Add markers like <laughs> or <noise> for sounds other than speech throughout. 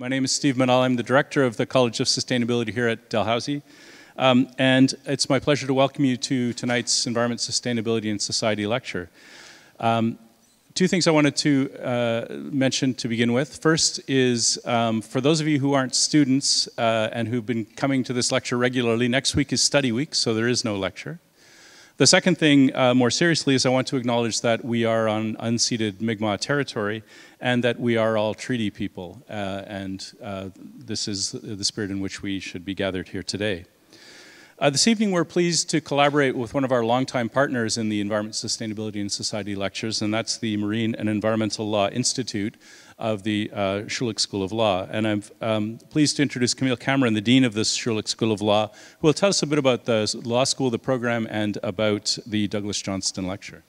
My name is Steve Mannell. I'm the director of the College of Sustainability here at Dalhousie. Um, and it's my pleasure to welcome you to tonight's Environment, Sustainability, and Society lecture. Um, two things I wanted to uh, mention to begin with. First is um, for those of you who aren't students uh, and who've been coming to this lecture regularly, next week is study week, so there is no lecture. The second thing, uh, more seriously, is I want to acknowledge that we are on unceded Mi'kmaq territory and that we are all treaty people. Uh, and uh, this is the spirit in which we should be gathered here today. Uh, this evening, we're pleased to collaborate with one of our longtime partners in the Environment, Sustainability, and Society lectures, and that's the Marine and Environmental Law Institute, of the uh, Schulich School of Law. And I'm um, pleased to introduce Camille Cameron, the Dean of the Schulich School of Law, who will tell us a bit about the law school, the program, and about the Douglas Johnston Lecture.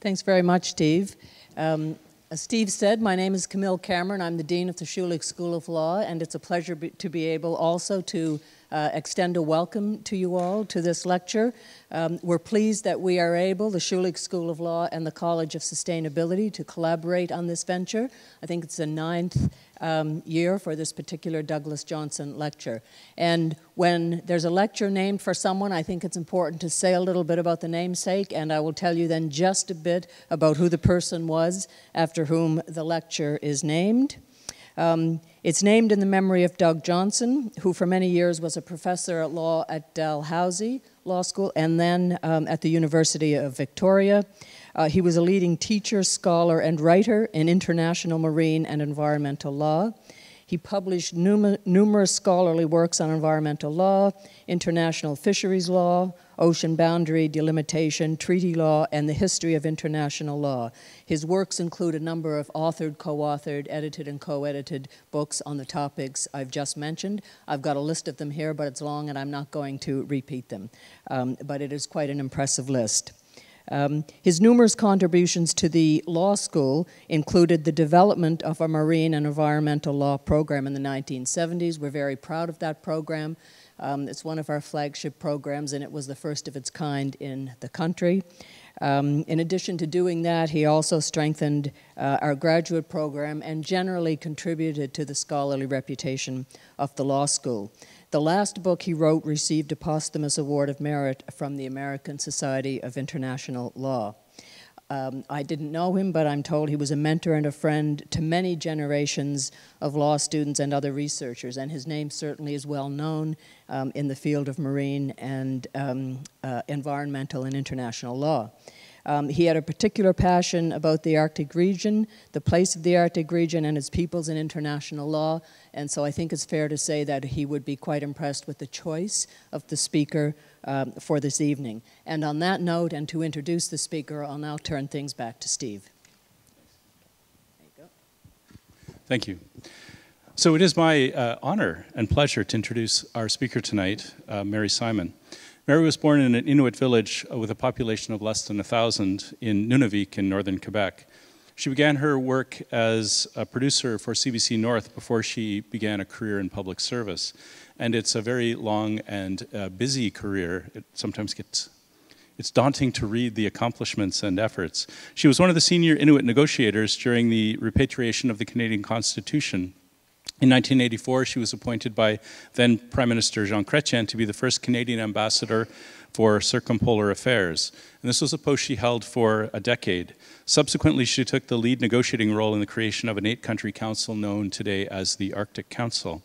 Thanks very much, Steve. Um, as Steve said, my name is Camille Cameron. I'm the Dean of the Schulich School of Law, and it's a pleasure be, to be able also to uh, extend a welcome to you all to this lecture. Um, we're pleased that we are able, the Schulich School of Law and the College of Sustainability, to collaborate on this venture. I think it's the ninth um, year for this particular Douglas Johnston lecture. And when there's a lecture named for someone, I think it's important to say a little bit about the namesake, and I will tell you then just a bit about who the person was after whom the lecture is named. Um, it's named in the memory of Doug Johnston, who for many years was a professor at law at Dalhousie Law School and then um, at the University of Victoria. Uh, he was a leading teacher, scholar, and writer in international marine and environmental law. He published num numerous scholarly works on environmental law, international fisheries law, ocean boundary delimitation, treaty law, and the history of international law. His works include a number of authored, co-authored, edited, and co-edited books on the topics I've just mentioned. I've got a list of them here, but it's long and I'm not going to repeat them. Um, but it is quite an impressive list. Um, his numerous contributions to the law school included the development of a marine and environmental law program in the 1970s. We're very proud of that program. Um, it's one of our flagship programs, and it was the first of its kind in the country. Um, in addition to doing that, he also strengthened uh, our graduate program and generally contributed to the scholarly reputation of the law school. The last book he wrote received a posthumous award of merit from the American Society of International Law. Um, I didn't know him, but I'm told he was a mentor and a friend to many generations of law students and other researchers, and his name certainly is well known um, in the field of marine and um, uh, environmental and international law. Um, he had a particular passion about the Arctic region, the place of the Arctic region and its peoples in international law, and so I think it's fair to say that he would be quite impressed with the choice of the speaker um, for this evening. And on that note, and to introduce the speaker, I'll now turn things back to Steve. You Thank you. So it is my uh, honor and pleasure to introduce our speaker tonight, uh, Mary Simon. Mary was born in an Inuit village uh, with a population of less than 1,000 in Nunavik in northern Quebec. She began her work as a producer for CBC North before she began a career in public service. And it's a very long and uh, busy career. It sometimes gets it's daunting to read the accomplishments and efforts. She was one of the senior Inuit negotiators during the repatriation of the Canadian Constitution. In 1984, she was appointed by then Prime Minister Jean Chrétien to be the first Canadian ambassador for circumpolar affairs. And this was a post she held for a decade. Subsequently, she took the lead negotiating role in the creation of an eight country council known today as the Arctic Council.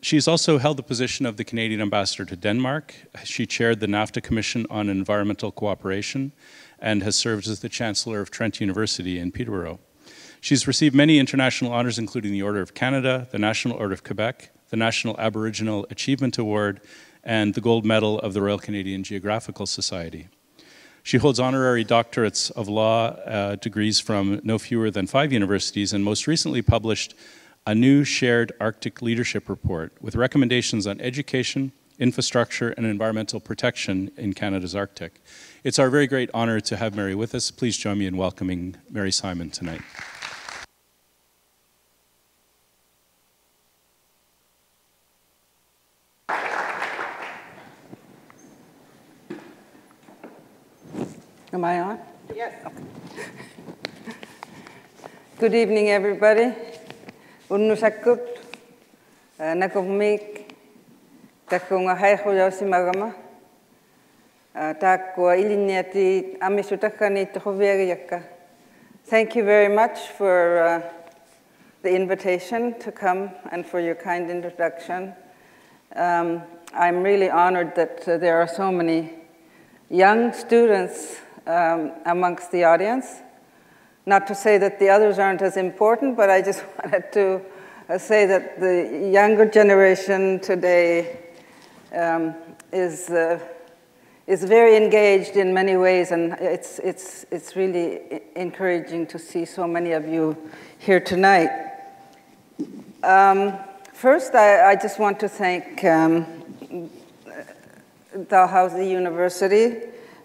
She has also held the position of the Canadian ambassador to Denmark. She chaired the NAFTA Commission on Environmental Cooperation and has served as the Chancellor of Trent University in Peterborough. She's received many international honors, including the Order of Canada, the National Order of Quebec, the National Aboriginal Achievement Award, and the Gold Medal of the Royal Canadian Geographical Society. She holds honorary doctorates of law uh, degrees from no fewer than five universities and most recently published a new shared Arctic leadership report with recommendations on education, infrastructure, and environmental protection in Canada's Arctic. It's our very great honor to have Mary with us. Please join me in welcoming Mary Simon tonight. Am I on? Yes. Okay. Good evening, everybody. Unusakut, nakumik, takunga haiho yau si magama. Takua iliniati amishutakani tuhoviagayaka. Thank you very much for uh, the invitation to come and for your kind introduction. Um, I'm really honored that uh, there are so many young students um, amongst the audience. Not to say that the others aren't as important, but I just <laughs> wanted to uh, say that the younger generation today um, is, uh, is very engaged in many ways, and it's, it's, it's really encouraging to see so many of you here tonight. Um, first, I, I, just want to thank um, Dalhousie University,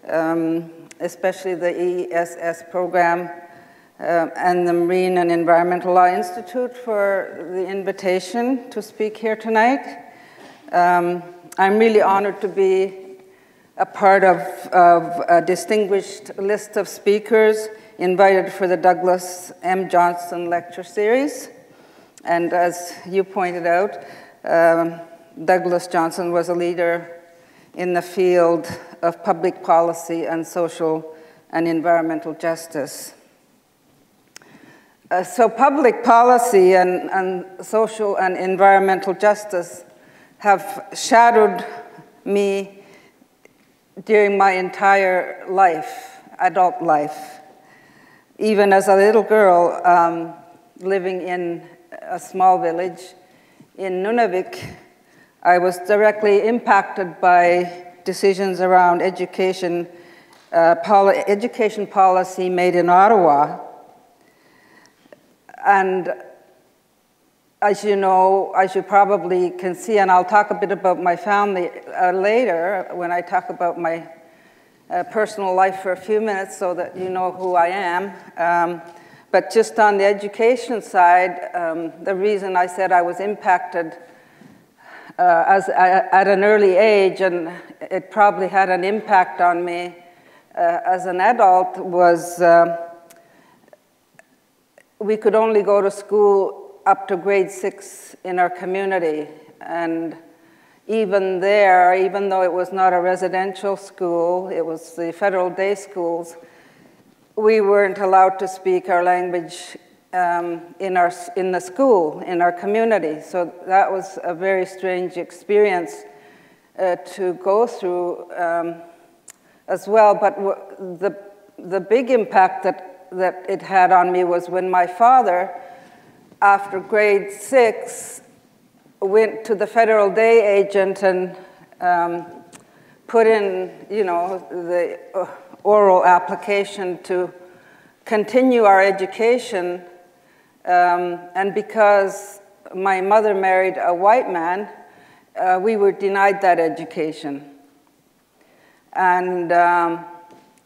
um, especially the ESS program, uh, and the Marine and Environmental Law Institute for the invitation to speak here tonight. Um, I'm really honored to be a part of, of, a distinguished list of speakers invited for the Douglas M. Johnston Lecture Series. And as you pointed out, um, Douglas Johnston was a leader in the field of public policy and social and environmental justice. Uh, so public policy and, and social and environmental justice have shadowed me during my entire life, adult life. Even as a little girl um, living in a small village in Nunavik, I was directly impacted by decisions around education, uh, poli education policy made in Ottawa. And as you know, as you probably can see, and I'll talk a bit about my family uh, later when I talk about my uh, personal life for a few minutes so that you know who I am. Um, but just on the education side, um, the reason I said I was impacted uh, as, uh, at an early age, and it probably had an impact on me uh, as an adult, was um, we could only go to school up to grade six in our community. And even there, even though it was not a residential school, it was the federal day schools, we weren't allowed to speak our language um, in, our, in the school, in our community. So that was a very strange experience uh, to go through um, as well. But the, the big impact that, that it had on me was when my father, after grade six, went to the federal day agent and um, put in, you know, the uh, oral application to continue our education um, and because my mother married a white man, uh, we were denied that education. And um,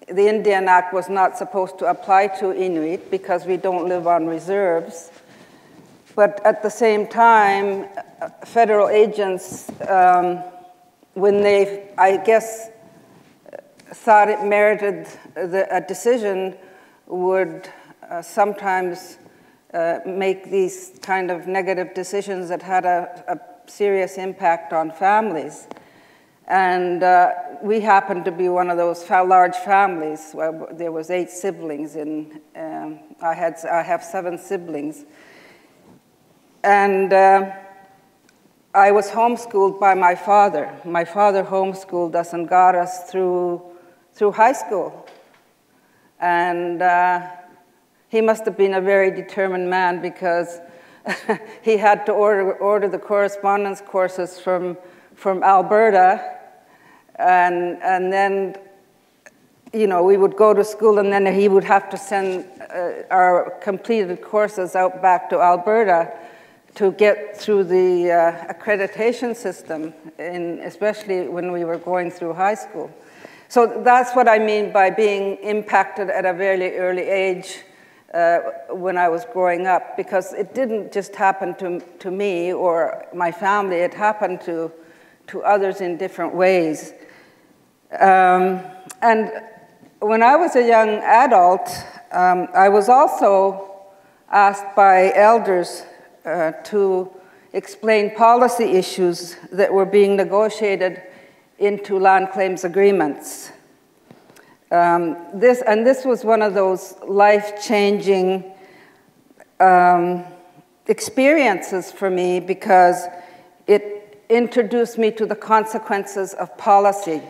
the Indian Act was not supposed to apply to Inuit because we don't live on reserves. But at the same time, federal agents, um, when they, I guess, thought it merited the, a decision, would uh, sometimes uh, make these kind of negative decisions that had a, a serious impact on families. And uh, we happened to be one of those large families. Where there was eight siblings, and um, I, had, I have seven siblings. And uh, I was homeschooled by my father. My father homeschooled us and got us through, through high school. And uh, he must have been a very determined man because <laughs> he had to order, order the correspondence courses from, from Alberta. And, and then, you know, we would go to school and then he would have to send uh, our completed courses out back to Alberta to get through the uh, accreditation system, in, especially when we were going through high school. So that's what I mean by being impacted at a very early age uh, when I was growing up because it didn't just happen to, to me or my family, it happened to, to others in different ways. Um, and when I was a young adult, um, I was also asked by elders uh, to explain policy issues that were being negotiated into land claims agreements. Um, this, and this was one of those life-changing um, experiences for me because it introduced me to the consequences of policy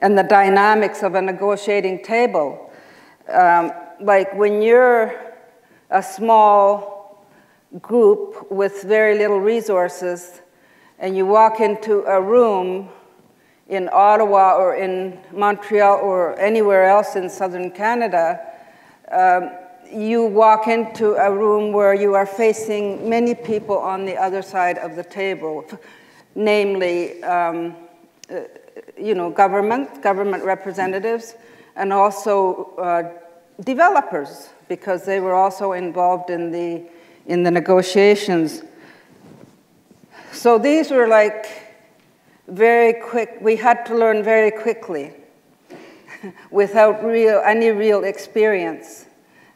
and the dynamics of a negotiating table. Um, like when you're a small group with very little resources and you walk into a room in Ottawa or in Montreal or anywhere else in southern Canada, um, you walk into a room where you are facing many people on the other side of the table, namely, um, uh, you know, government, government representatives, and also uh, developers, because they were also involved in the, in the negotiations. So these were like very quick, we had to learn very quickly <laughs> without real, any real experience.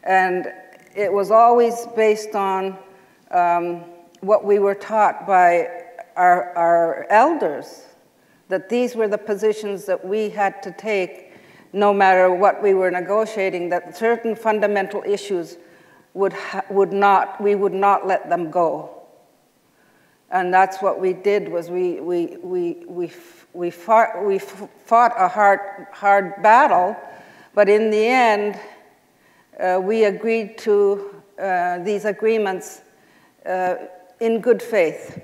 And it was always based on um, what we were taught by our, our elders, that these were the positions that we had to take no matter what we were negotiating, that certain fundamental issues would, would not, we would not let them go. And that's what we did was we, we, we, we, we, fought, we fought a hard, hard battle, but in the end, uh, we agreed to uh, these agreements uh, in good faith.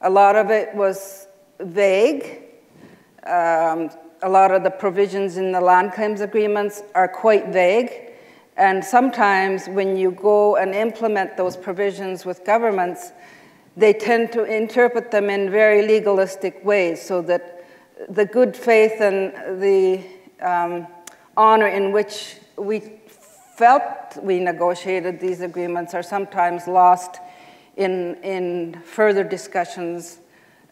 A lot of it was vague. Um, a lot of the provisions in the land claims agreements are quite vague. And sometimes when you go and implement those provisions with governments, they tend to interpret them in very legalistic ways so that the good faith and the um, honor in which we felt we negotiated these agreements are sometimes lost in, in further discussions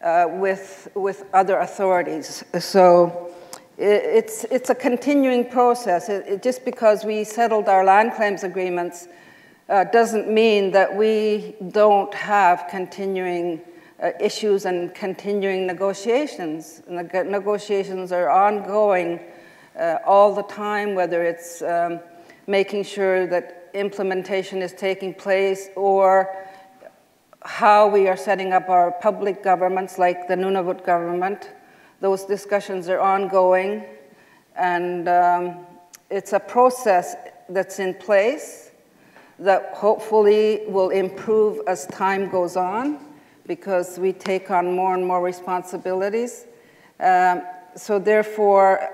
uh, with, with other authorities. So it's, it's a continuing process. It, it, just because we settled our land claims agreements uh, doesn't mean that we don't have continuing uh, issues and continuing negotiations. The negotiations are ongoing uh, all the time, whether it's um, making sure that implementation is taking place or how we are setting up our public governments like the Nunavut government. Those discussions are ongoing and um, it's a process that's in place that hopefully will improve as time goes on because we take on more and more responsibilities. Um, so therefore,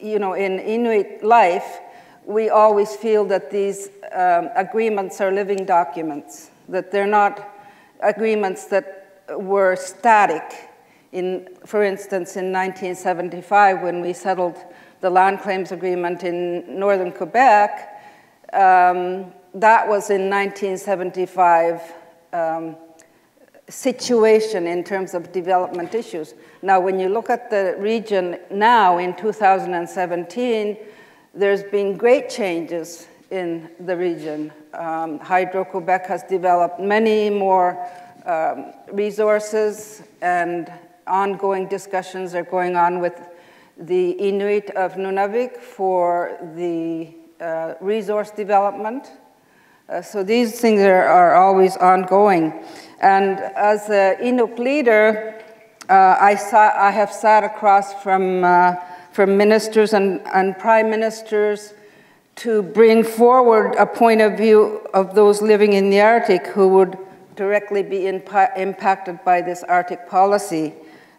you know, in Inuit life, we always feel that these um, agreements are living documents, that they're not agreements that were static. In, for instance, in 1975, when we settled the land claims agreement in northern Quebec, um, that was in 1975 um, situation in terms of development issues. Now, when you look at the region now in 2017, there's been great changes in the region. Um, Hydro-Quebec has developed many more um, resources and ongoing discussions are going on with the Inuit of Nunavik for the uh, resource development. Uh, so these things are, are, always ongoing. And as an Inuk leader, uh, I, I have sat across from, uh, from ministers and, and prime ministers to bring forward a point of view of those living in the Arctic who would directly be impa impacted by this Arctic policy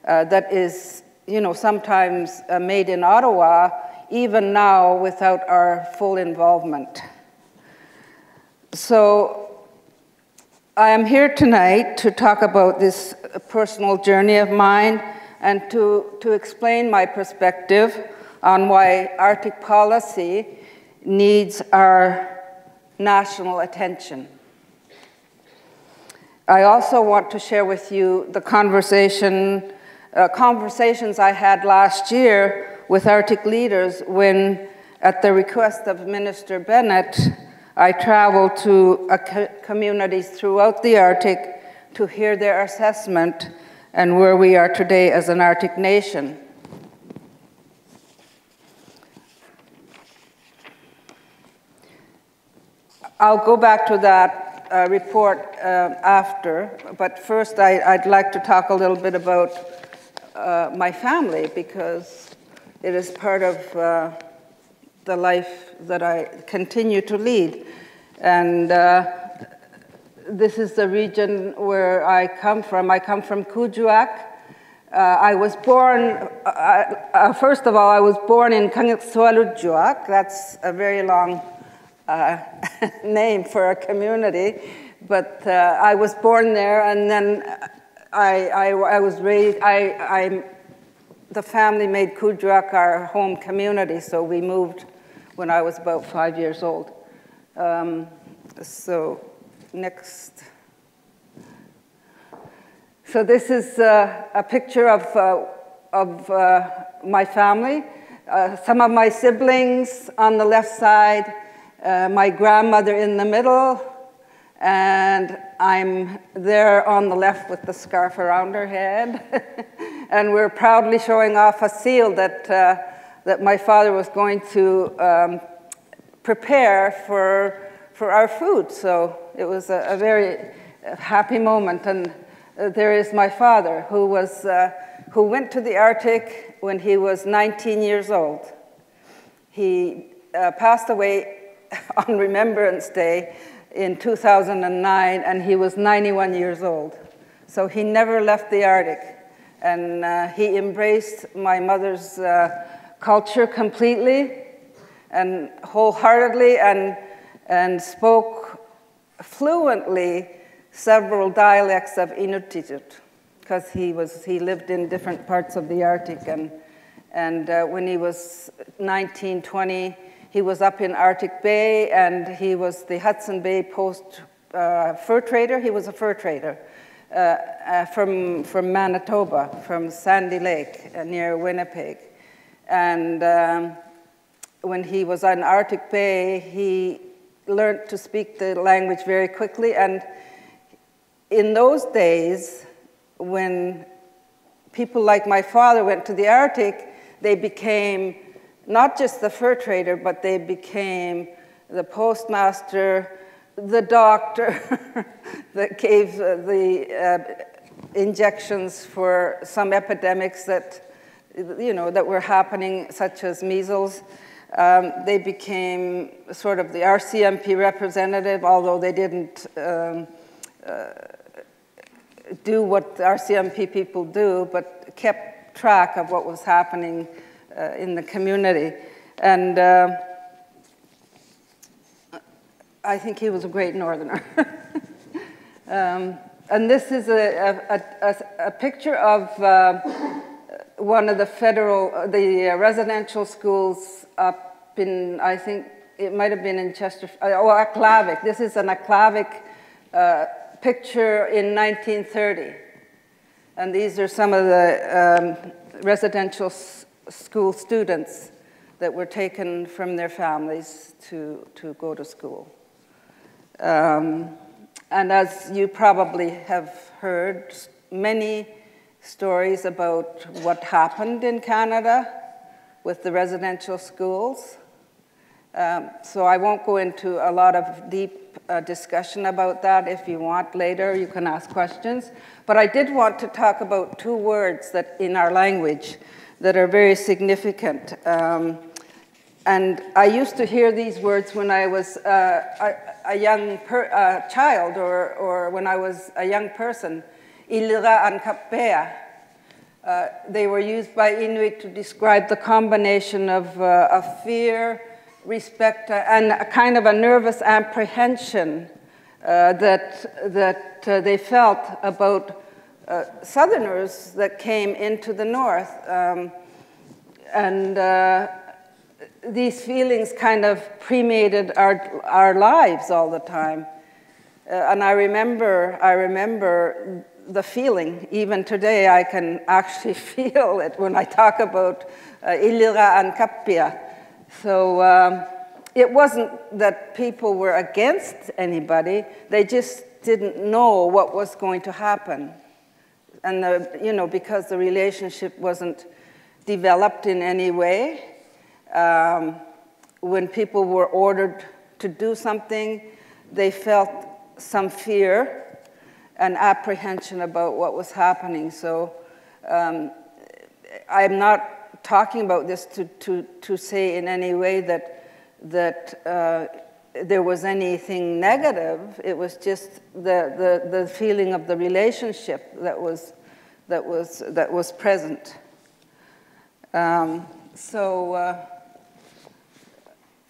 uh, that is, you know, sometimes uh, made in Ottawa even now without our full involvement. So I am here tonight to talk about this personal journey of mine and to, to explain my perspective on why Arctic policy needs our national attention. I also want to share with you the conversation, uh, conversations I had last year with Arctic leaders when, at the request of Minister Bennett, I traveled to co communities throughout the Arctic to hear their assessment and where we are today as an Arctic nation. I'll go back to that uh, report uh, after, but first I, would like to talk a little bit about uh, my family because it is part of uh, the life that I continue to lead. And uh, this is the region where I come from. I come from Kuujjuaq. Uh, I was born, uh, uh, first of all, I was born in Kangiqsualujjuaq. That's a very long uh, <laughs> name for a community. But uh, I was born there, and then I, I, I was raised, I, I, the family made Kuujjuaq our home community, so we moved when I was about five years old. Um, so next. So this is uh, a picture of, uh, of uh, my family. Uh, some of my siblings on the left side, uh, my grandmother in the middle, and I'm there on the left with the scarf around her head. <laughs> and we're proudly showing off a seal that, uh, that my father was going to um, prepare for, for our food. So it was a, a very happy moment. And uh, there is my father, who, was, uh, who went to the Arctic when he was 19 years old. He uh, passed away <laughs> on Remembrance Day in 2009, and he was 91 years old. So he never left the Arctic. And uh, he embraced my mother's uh, culture completely and wholeheartedly and, and spoke fluently several dialects of Inuktitut because he, was, he lived in different parts of the Arctic. And, and uh, when he was 19, 20, he was up in Arctic Bay and he was the Hudson Bay Post uh, fur trader. He was a fur trader uh, uh from, from Manitoba, from Sandy Lake uh, near Winnipeg. And um, when he was on Arctic Bay, he learned to speak the language very quickly. And in those days, when people like my father went to the Arctic, they became not just the fur trader, but they became the postmaster, the doctor <laughs> that gave the uh, injections for some epidemics that, you know, that were happening, such as measles. Um, they became sort of the RCMP representative, although they didn't um, uh, do what RCMP people do, but kept track of what was happening uh, in the community. And uh, I think he was a great northerner. <laughs> um, and this is a, a, a, a picture of uh, one of the federal, the residential schools up in, I think it might have been in Chester, oh, Aklavik. This is an Aklavik uh, picture in 1930. And these are some of the um, residential school students that were taken from their families to, to go to school. Um, and as you probably have heard, many stories about what happened in Canada with the residential schools. Um, so I won't go into a lot of deep uh, discussion about that. If you want later, you can ask questions. But I did want to talk about two words that in our language that are very significant. Um, and I used to hear these words when I was uh, a, a, young uh, child or, or when I was a young person. Ilira and kapea. Uh, they were used by Inuit to describe the combination of, uh, of fear, respect, uh, and a kind of a nervous apprehension uh, that, that they felt about uh, Southerners that came into the North. Um, and uh, these feelings kind of permeated our, our lives all the time. Uh, and I remember, I remember the feeling. Even today, I can actually <laughs> feel it when I talk about uh, Ilira and Kapia. So um, it wasn't that people were against anybody, they just didn't know what was going to happen. And, the, you know, because the relationship wasn't developed in any way, um, when people were ordered to do something, they felt some fear and apprehension about what was happening. So um, I'm not talking about this to, to, to say in any way that, that uh, there was anything negative. It was just the, the, the feeling of the relationship that was, that was, that was present. Um, so, uh,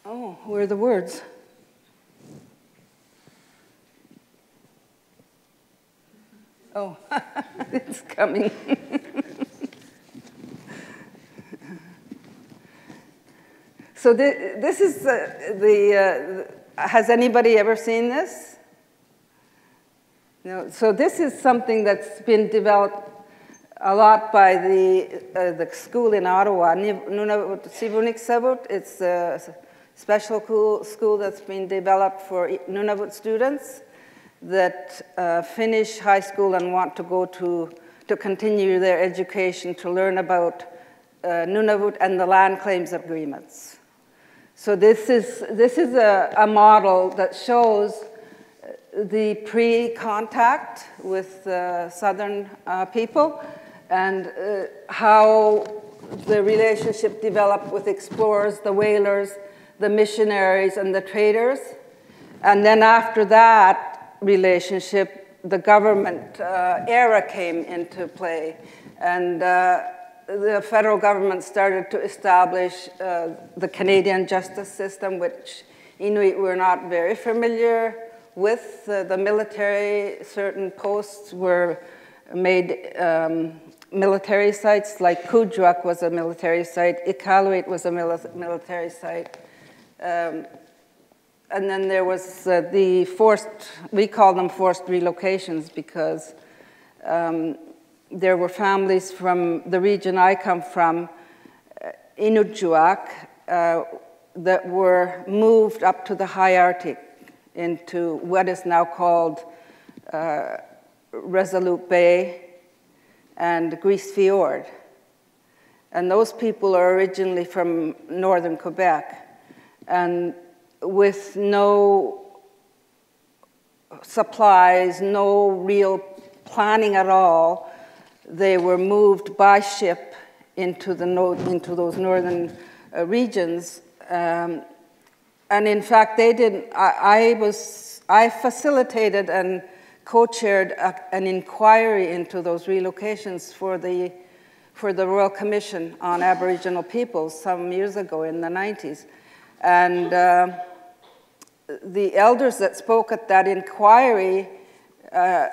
oh, where are the words? Oh, <laughs> it's coming. <laughs> so the, this is uh, the, uh, has anybody ever seen this? No, so this is something that's been developed a lot by the, uh, the school in Ottawa, Nunavut. It's a special school that's been developed for Nunavut students that uh, finish high school and want to go to, to continue their education to learn about uh, Nunavut and the land claims agreements. So this is, this is a, a model that shows the pre-contact with the Southern uh, people and uh, how the relationship developed with explorers, the whalers, the missionaries, and the traders. And then after that, relationship, the government uh, era came into play. And uh, the federal government started to establish uh, the Canadian justice system, which Inuit were not very familiar with. the military, certain posts were made um, military sites, like Kuujjuaq was a military site, Iqaluit was a military site. Um, and then there was uh, the forced, we call them forced relocations because um, there were families from the region I come from, uh, Inukjuak, uh, that were moved up to the high Arctic into what is now called uh, Resolute Bay and Grise Fiord. And those people are originally from northern Quebec. And with no supplies, no real planning at all. They were moved by ship into, the, into those northern uh, regions. Um, and in fact, they didn't, I, I was, I facilitated and co-chaired an inquiry into those relocations for the, for the Royal Commission on Aboriginal Peoples some years ago in the 90s. And uh, the elders that spoke at that inquiry uh,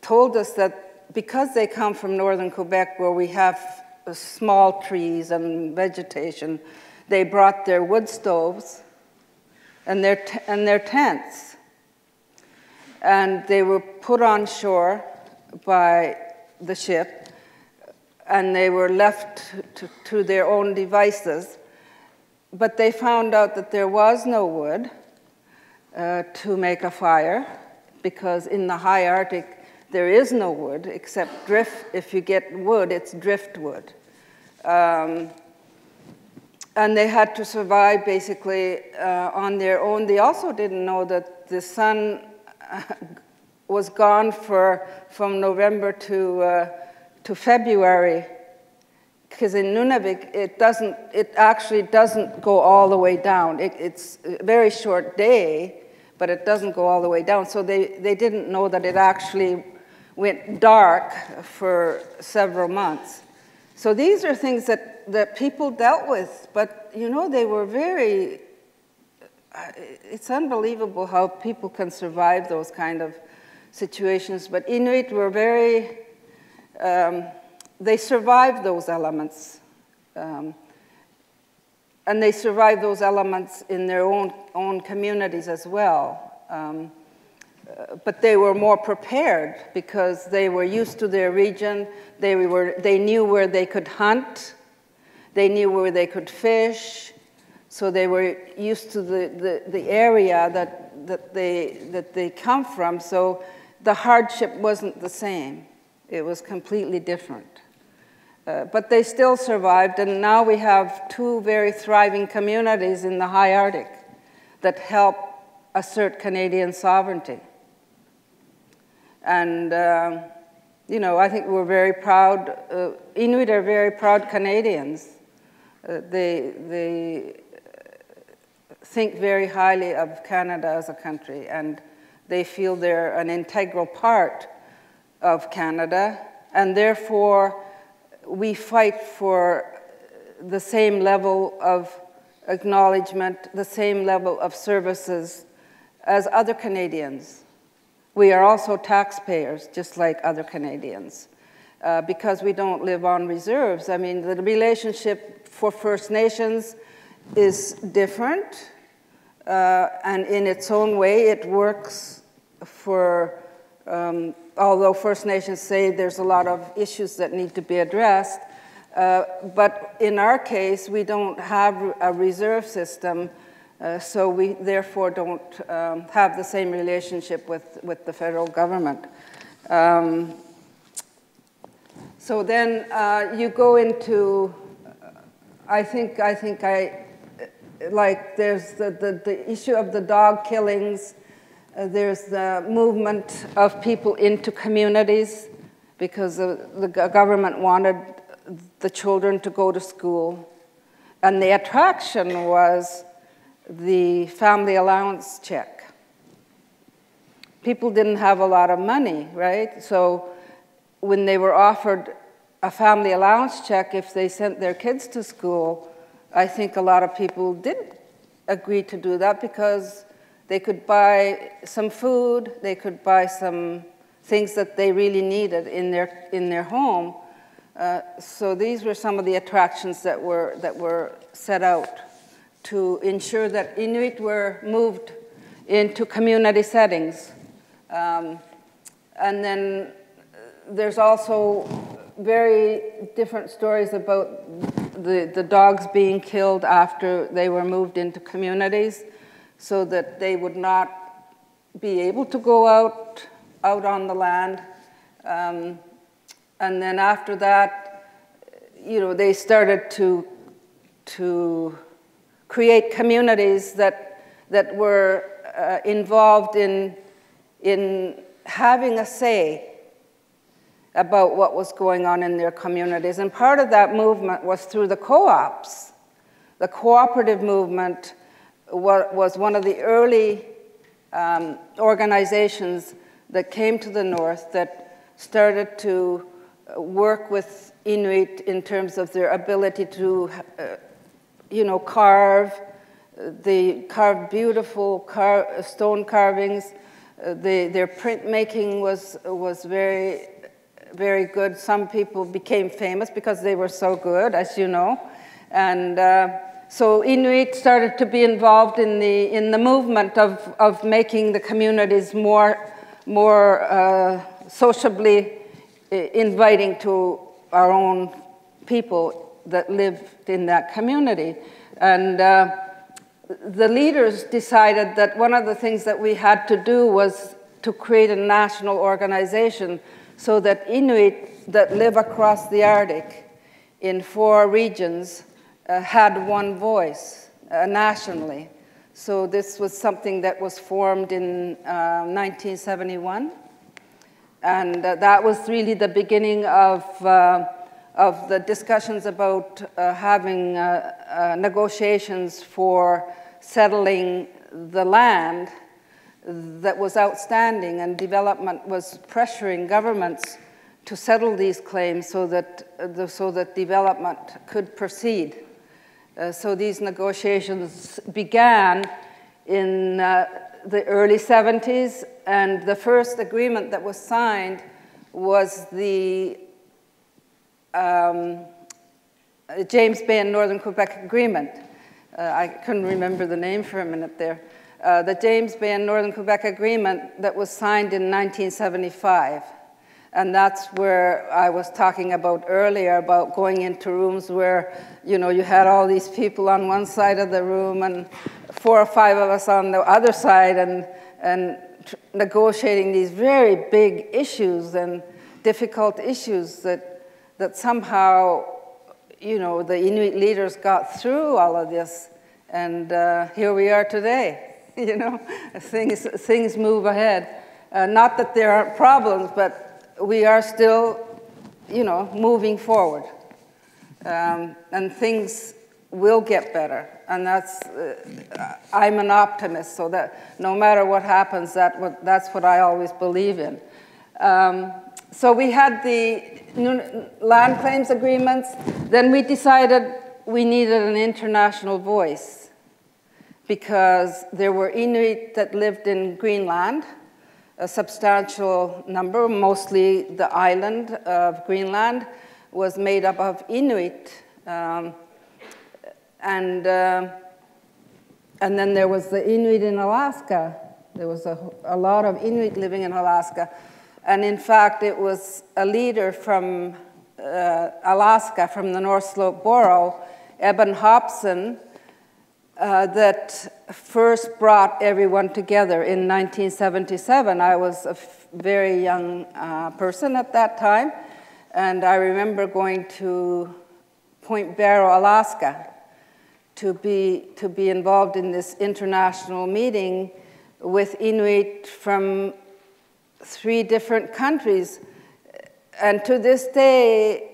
told us that because they come from northern Quebec where we have small trees and vegetation, they brought their wood stoves and their, and their tents. And they were put on shore by the ship and they were left to, to their own devices. But they found out that there was no wood uh, to make a fire because in the high Arctic there is no wood except drift. If you get wood, it's driftwood. Um, and they had to survive basically uh, on their own. They also didn't know that the sun was gone for, from November to, uh, to February because in Nunavik, it doesn't, it actually doesn't go all the way down. It, it's a very short day, but it doesn't go all the way down. So they, they didn't know that it actually went dark for several months. So these are things that, that people dealt with, but you know, they were very, uh, it's unbelievable how people can survive those kind of situations. But Inuit were very, um, they survived those elements. Um, and they survived those elements in their own, own communities as well. Um, but they were more prepared because they were used to their region. They, were, they knew where they could hunt. They knew where they could fish. So they were used to the, the, the area that, that, they, that they come from, so the hardship wasn't the same. It was completely different. Uh, but they still survived, and now we have two very thriving communities in the high Arctic that help assert Canadian sovereignty. And, uh, you know, I think we're very proud, uh, Inuit are very proud Canadians. Uh, they, they think very highly of Canada as a country, and they feel they're an integral part of Canada, and therefore we fight for the same level of acknowledgement, the same level of services as other Canadians. We are also taxpayers, just like other Canadians, uh, because we don't live on reserves. I mean, the relationship for First Nations is different, uh, and in its own way, it works for, um, although First Nations say there's a lot of issues that need to be addressed, uh, but in our case, we don't have a reserve system, uh, so we therefore don't um, have the same relationship with, with the federal government. Um, so then uh, you go into, I think, I think I, like there's the, the, the issue of the dog killings, uh, there's the movement of people into communities because the government wanted the children to go to school. And the attraction was the family allowance check. People didn't have a lot of money, right? So when they were offered a family allowance check, if they sent their kids to school, I think a lot of people did agree to do that because they could buy some food, they could buy some things that they really needed in their, in their home uh, so these were some of the attractions that were, that were set out to ensure that Inuit were moved into community settings. Um, and then there's also very different stories about the, the dogs being killed after they were moved into communities so that they would not be able to go out, out on the land. Um, and then after that, you know, they started to, to create communities that, that were uh, involved in, in having a say about what was going on in their communities. And part of that movement was through the co-ops. The cooperative movement was one of the early um, organizations that came to the north that started to work with Inuit in terms of their ability to, uh, you know, carve. They carved beautiful car stone carvings. Uh, their printmaking was, was very, very good. Some people became famous because they were so good, as you know. And uh, so Inuit started to be involved in the, in the movement of, of making the communities more, more uh, sociably inviting to our own people that lived in that community. And uh, the leaders decided that one of the things that we had to do was to create a national organization so that Inuit that live across the Arctic in four regions uh, had one voice uh, nationally. So this was something that was formed in 1971. Uh, and uh, that was really the beginning of, uh, of the discussions about uh, having uh, uh, negotiations for settling the land that was outstanding, and development was pressuring governments to settle these claims so that, uh, the, so that development could proceed. so these negotiations began in the early 70s, and the first agreement that was signed was the um, James Bay and Northern Quebec Agreement. Uh, I couldn't remember the name for a minute there. Uh, the James Bay and Northern Quebec Agreement that was signed in 1975. And that's where I was talking about earlier about going into rooms where, you know, you had all these people on one side of the room and four or five of us on the other side and, and negotiating these very big issues and difficult issues that, that somehow, you know, the Inuit leaders got through all of this. And uh, here we are today, <laughs> you know, things, things move ahead. Uh, not that there aren't problems, but we are still, you know, moving forward. Um, and things will get better. And that's, uh, I'm an optimist, so that no matter what happens, that what, that's what I always believe in. Um, so we had the land claims agreements. Then we decided we needed an international voice because there were Inuit that lived in Greenland a substantial number, mostly the island of Greenland, was made up of Inuit. Um, and, uh, and then there was the Inuit in Alaska. There was a, a lot of Inuit living in Alaska. And in fact, it was a leader from uh, Alaska, from the North Slope Borough, Eben Hopson, uh, that first brought everyone together in 1977. I was a very young uh, person at that time, and I remember going to Point Barrow, Alaska, to be, to be involved in this international meeting with Inuit from three different countries. And to this day,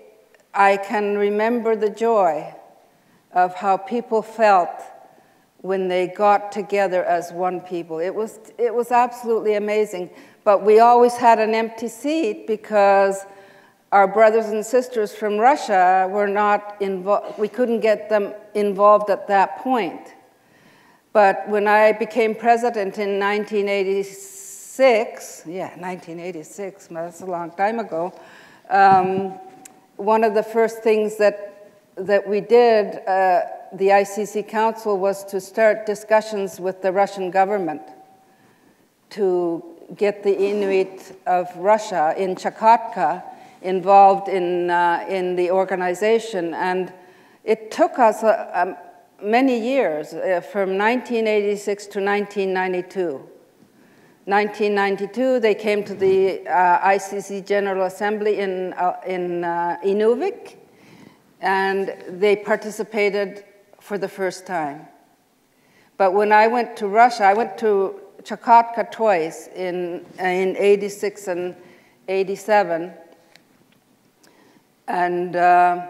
I can remember the joy of how people felt when they got together as one people. It was, it was absolutely amazing. But we always had an empty seat because our brothers and sisters from Russia were not involved, we couldn't get them involved at that point. But when I became president in 1986, yeah, 1986, that's a long time ago, um, one of the first things that, that we did uh, the ICC Council was to start discussions with the Russian government to get the Inuit of Russia in Chukotka involved in, uh, in the organization. And it took us uh, um, many years, uh, from 1986 to 1992. 1992, they came to the uh, ICC General Assembly in, uh, in uh, Inuvik, and they participated for the first time. But when I went to Russia, I went to Chukotka twice in, in 86 and 87. And uh,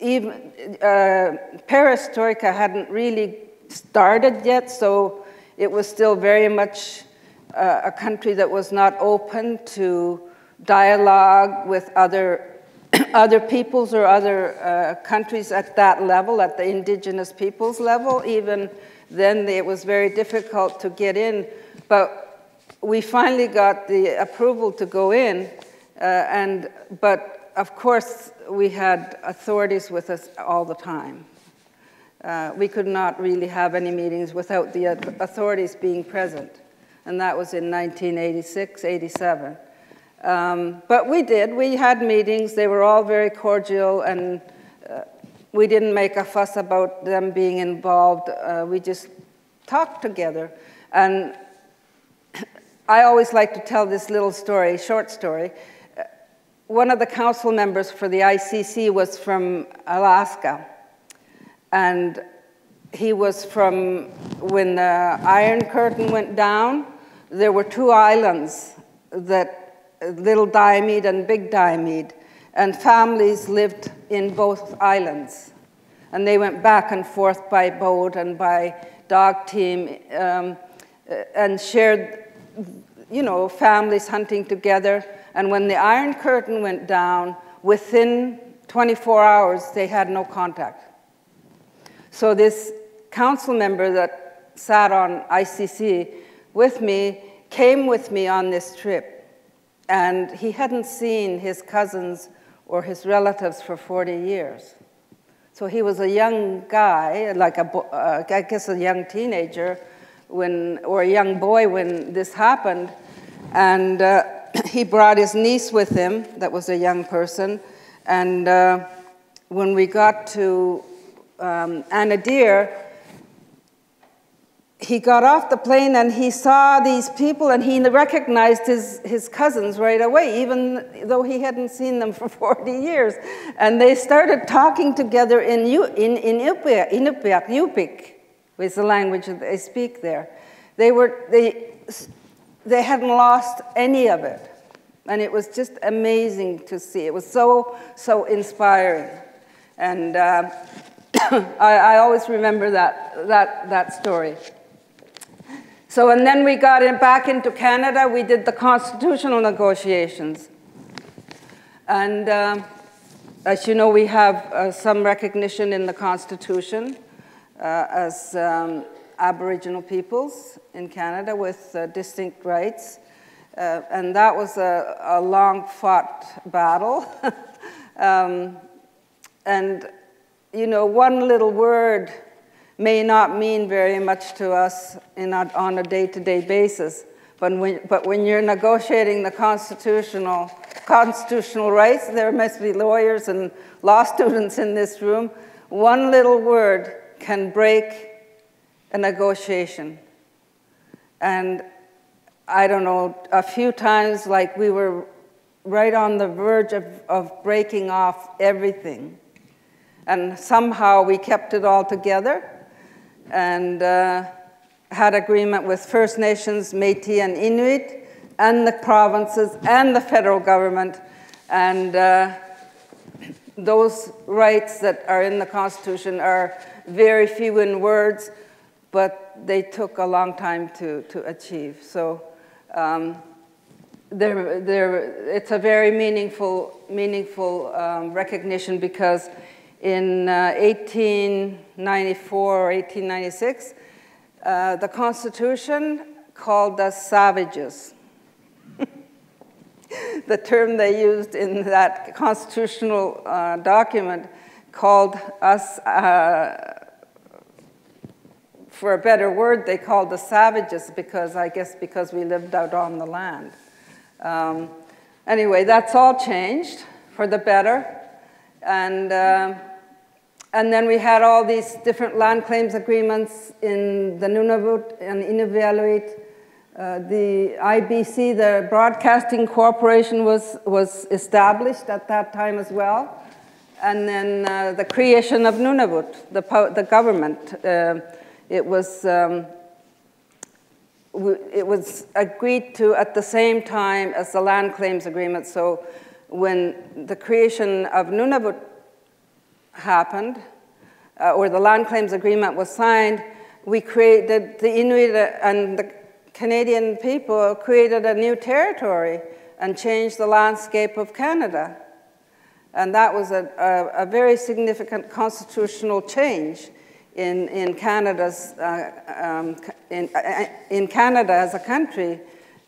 even uh, perestroika hadn't really started yet, so it was still very much uh, a country that was not open to dialogue with other <clears throat> other peoples or other uh, countries at that level, at the indigenous peoples level. Even then, it was very difficult to get in. But we finally got the approval to go in, uh, and but of course we had authorities with us all the time. Uh, we could not really have any meetings without the authorities being present, and that was in 1986, 87. Um, but we did. We had meetings. They were all very cordial, and uh, we didn't make a fuss about them being involved. Uh, we just talked together. And <coughs> I always like to tell this little story, short story. Uh, one of the council members for the ICC was from Alaska. And he was from when the Iron Curtain went down, there were two islands that Little Diomede and Big Diomede, and families lived in both islands. And they went back and forth by boat and by dog team um, and shared, you know, families hunting together. And when the Iron Curtain went down, within 24 hours, they had no contact. So this council member that sat on ICC with me came with me on this trip and he hadn't seen his cousins or his relatives for 40 years. So he was a young guy, like a, uh, I guess a young teenager, when, or a young boy when this happened. And uh, <clears throat> he brought his niece with him, that was a young person. And uh, when we got to um, Anadyr, he got off the plane and he saw these people and he recognized his, his cousins right away, even though he hadn't seen them <laughs> for 40 years. And they started talking together in, in, in Inupiaq, Inupiaq, Yupik, is the language that they speak there. They, were, they, they hadn't lost any of it. And it was just amazing to see. It was so, so inspiring. And uh, <coughs> I, I always remember that, that, that story. So, and then we got in, back into Canada, we did the constitutional negotiations. And um, as you know, we have uh, some recognition in the Constitution uh, as um, Aboriginal peoples in Canada with uh, distinct rights. Uh, and that was a, a long fought battle. <laughs> um, and, you know, one little word may not mean very much to us a, on a day-to-day basis. But when, but when you're negotiating the constitutional, constitutional rights, there must be lawyers and law students in this room, one little word can break a negotiation. And I don't know, a few times like we were right on the verge of, of breaking off everything. And somehow we kept it all together and uh, had agreement with First Nations, Métis, and Inuit, and the provinces and the federal government. And uh, those rights that are in the Constitution are very few in words, but they took a long time to, to achieve. So um, they're, they're, it's a very meaningful, meaningful um, recognition because in uh, 1894 or 1896, uh, the Constitution called us savages. <laughs> the term they used in that constitutional uh, document called us, uh, for a better word, they called us savages because I guess because we lived out on the land. Um, anyway, that's all changed for the better. And um, and then we had all these different land claims agreements in the Nunavut and Inuvialuit. Uh, the IBC, the Broadcasting Corporation, was, was established at that time as well. And then uh, the creation of Nunavut, the, the government. Uh, it, was, um, it was agreed to at the same time as the land claims agreement. So when the creation of Nunavut happened, uh, or the land claims agreement was signed, we created, the Inuit and the Canadian people created a new territory and changed the landscape of Canada. And that was a, a, a very significant constitutional change in, in Canada's, uh, um, in, uh, in Canada as a country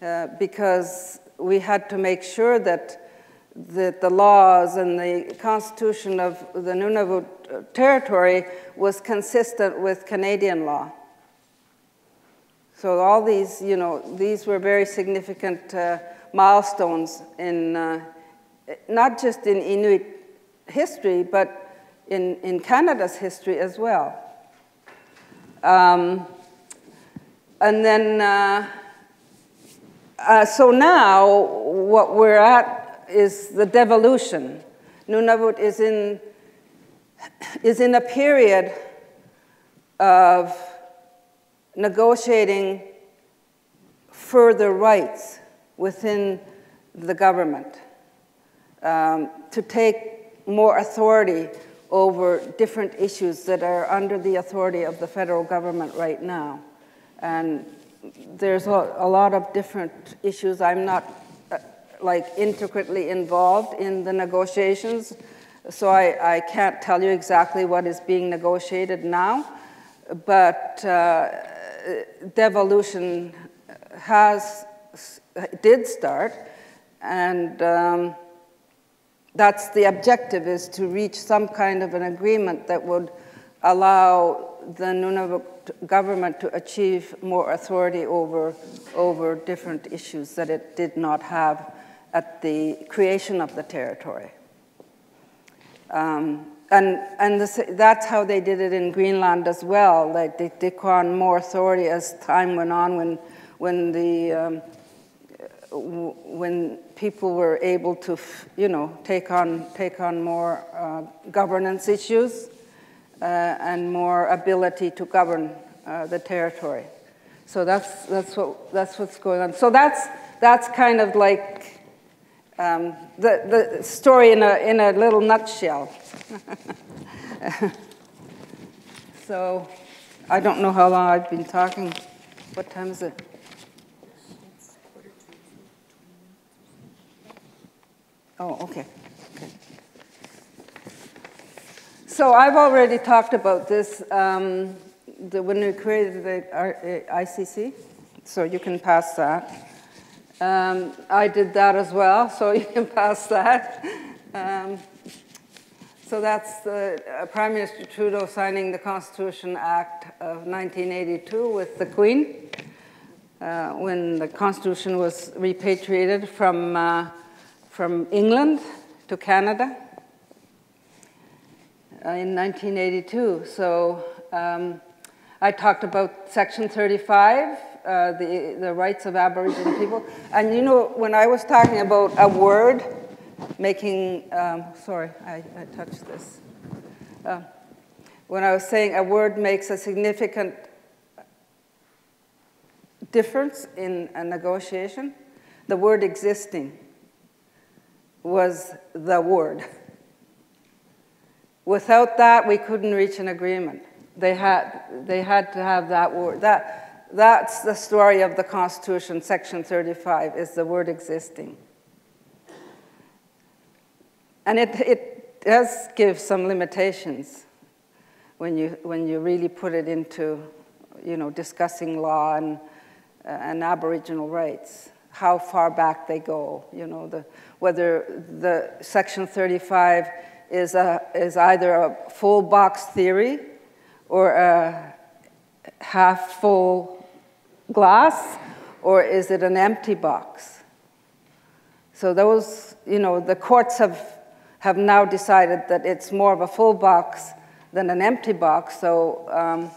uh, because we had to make sure that that the laws and the constitution of the Nunavut territory was consistent with Canadian law. So all these, you know, these were very significant uh, milestones in uh, not just in Inuit history, but in, in Canada's history as well. Um, and then, uh, uh so now what we're at is the devolution. Nunavut is in, is in a period of negotiating further rights within the government um, to take more authority over different issues that are under the authority of the federal government right now. And there's a, a lot of different issues. I'm not like intricately involved in the negotiations, so I, I can't tell you exactly what is being negotiated now, but uh, devolution has, did start, and um, that's the objective is to reach some kind of an agreement that would allow the Nunavut government to achieve more authority over, over different issues that it did not have at the creation of the territory. Um, and and this, that's how they did it in Greenland as well. Like they took on more authority as time went on when, when, the, um, when people were able to, you know, take on, take on more uh, governance issues uh, and more ability to govern uh, the territory. So that's, that's, what, that's what's going on. So that's, that's kind of like um, the, the story in a, in a little nutshell. <laughs> so I don't know how long I've been talking. What time is it? Oh, okay. okay. So I've already talked about this um, the, when we created the ICC, so you can pass that. Um, I did that as well, so <laughs> you can pass that. Um, so that's uh, Prime Minister Trudeau signing the Constitution Act of 1982 with the Queen uh, when the Constitution was repatriated from, uh, from England to Canada uh, in 1982. So um, I talked about Section 35 uh, the, the rights of Aboriginal people. And you know, when I was talking about a word making, um, sorry, I, I, touched this. Uh, when I was saying a word makes a significant difference in a negotiation, the word existing was the word. Without that, we couldn't reach an agreement. They had, they had to have that word. That, that's the story of the Constitution, Section 35, is the word existing. And it, it does give some limitations when you, when you really put it into, you know, discussing law and, uh, and Aboriginal rights, how far back they go, you know, the, whether the Section 35 is, a, is either a full box theory or a half full glass or is it an empty box? So those, you know, the courts have, have now decided that it's more of a full box than an empty box. So um,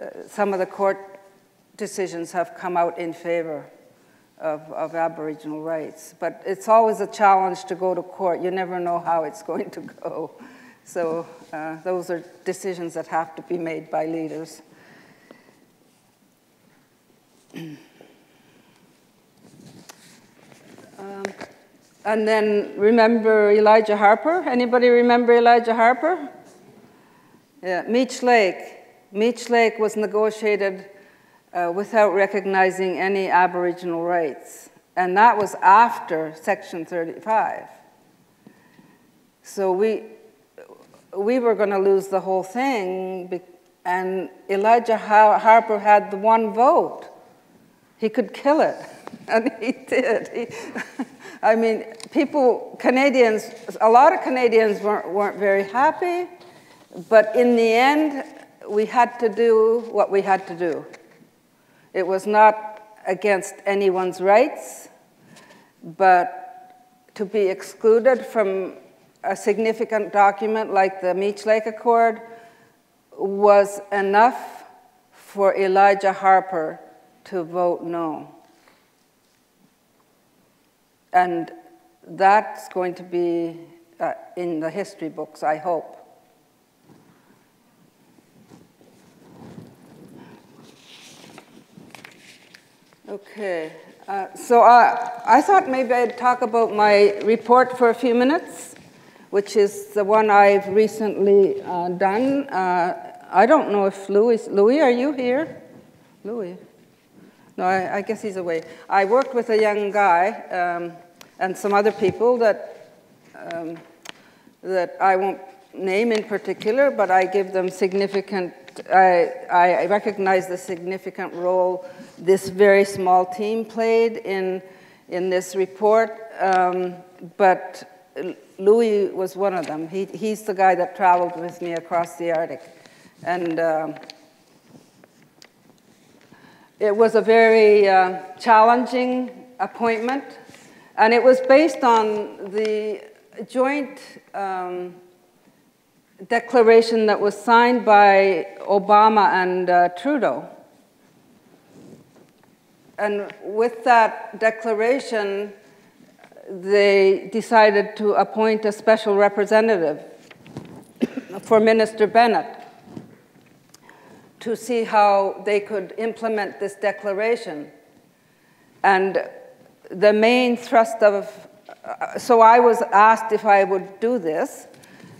uh, some of the court decisions have come out in favor of, of Aboriginal rights. But it's always a challenge to go to court. You never know how it's <laughs> going to go. So uh, those are decisions that have to be made by leaders. Um, and then remember Elijah Harper? Anybody remember Elijah Harper? Yeah, Meech Lake. Meech Lake was negotiated uh, without recognizing any Aboriginal rights. And that was after Section 35. So we, we were going to lose the whole thing, and Elijah Harper had the one vote. He could kill it, and he did. He, I mean, people, Canadians, a lot of Canadians weren't, weren't very happy, but in the end, we had to do what we had to do. It was not against anyone's rights, but to be excluded from a significant document like the Meech Lake Accord was enough for Elijah Harper to vote no. And that's going to be uh, in the history books, I hope. Okay, uh, so uh, I thought maybe I'd talk about my report for a few minutes, which is the one I've recently uh, done. Uh, I don't know if Louis, Louis, are you here? Louis. No, I, I, guess he's away. I worked with a young guy um, and some other people that, um, that I won't name in particular, but I give them significant, I, I recognize the significant role this very small team played in, in this report. Um, but Louis was one of them. He, he's the guy that traveled with me across the Arctic And uh, it was a very uh, challenging appointment, and it was based on the joint um, declaration that was signed by Obama and uh, Trudeau. And with that declaration, they decided to appoint a special representative for Minister Bennett to see how they could implement this declaration. And the main thrust of, uh, so I was asked if I would do this,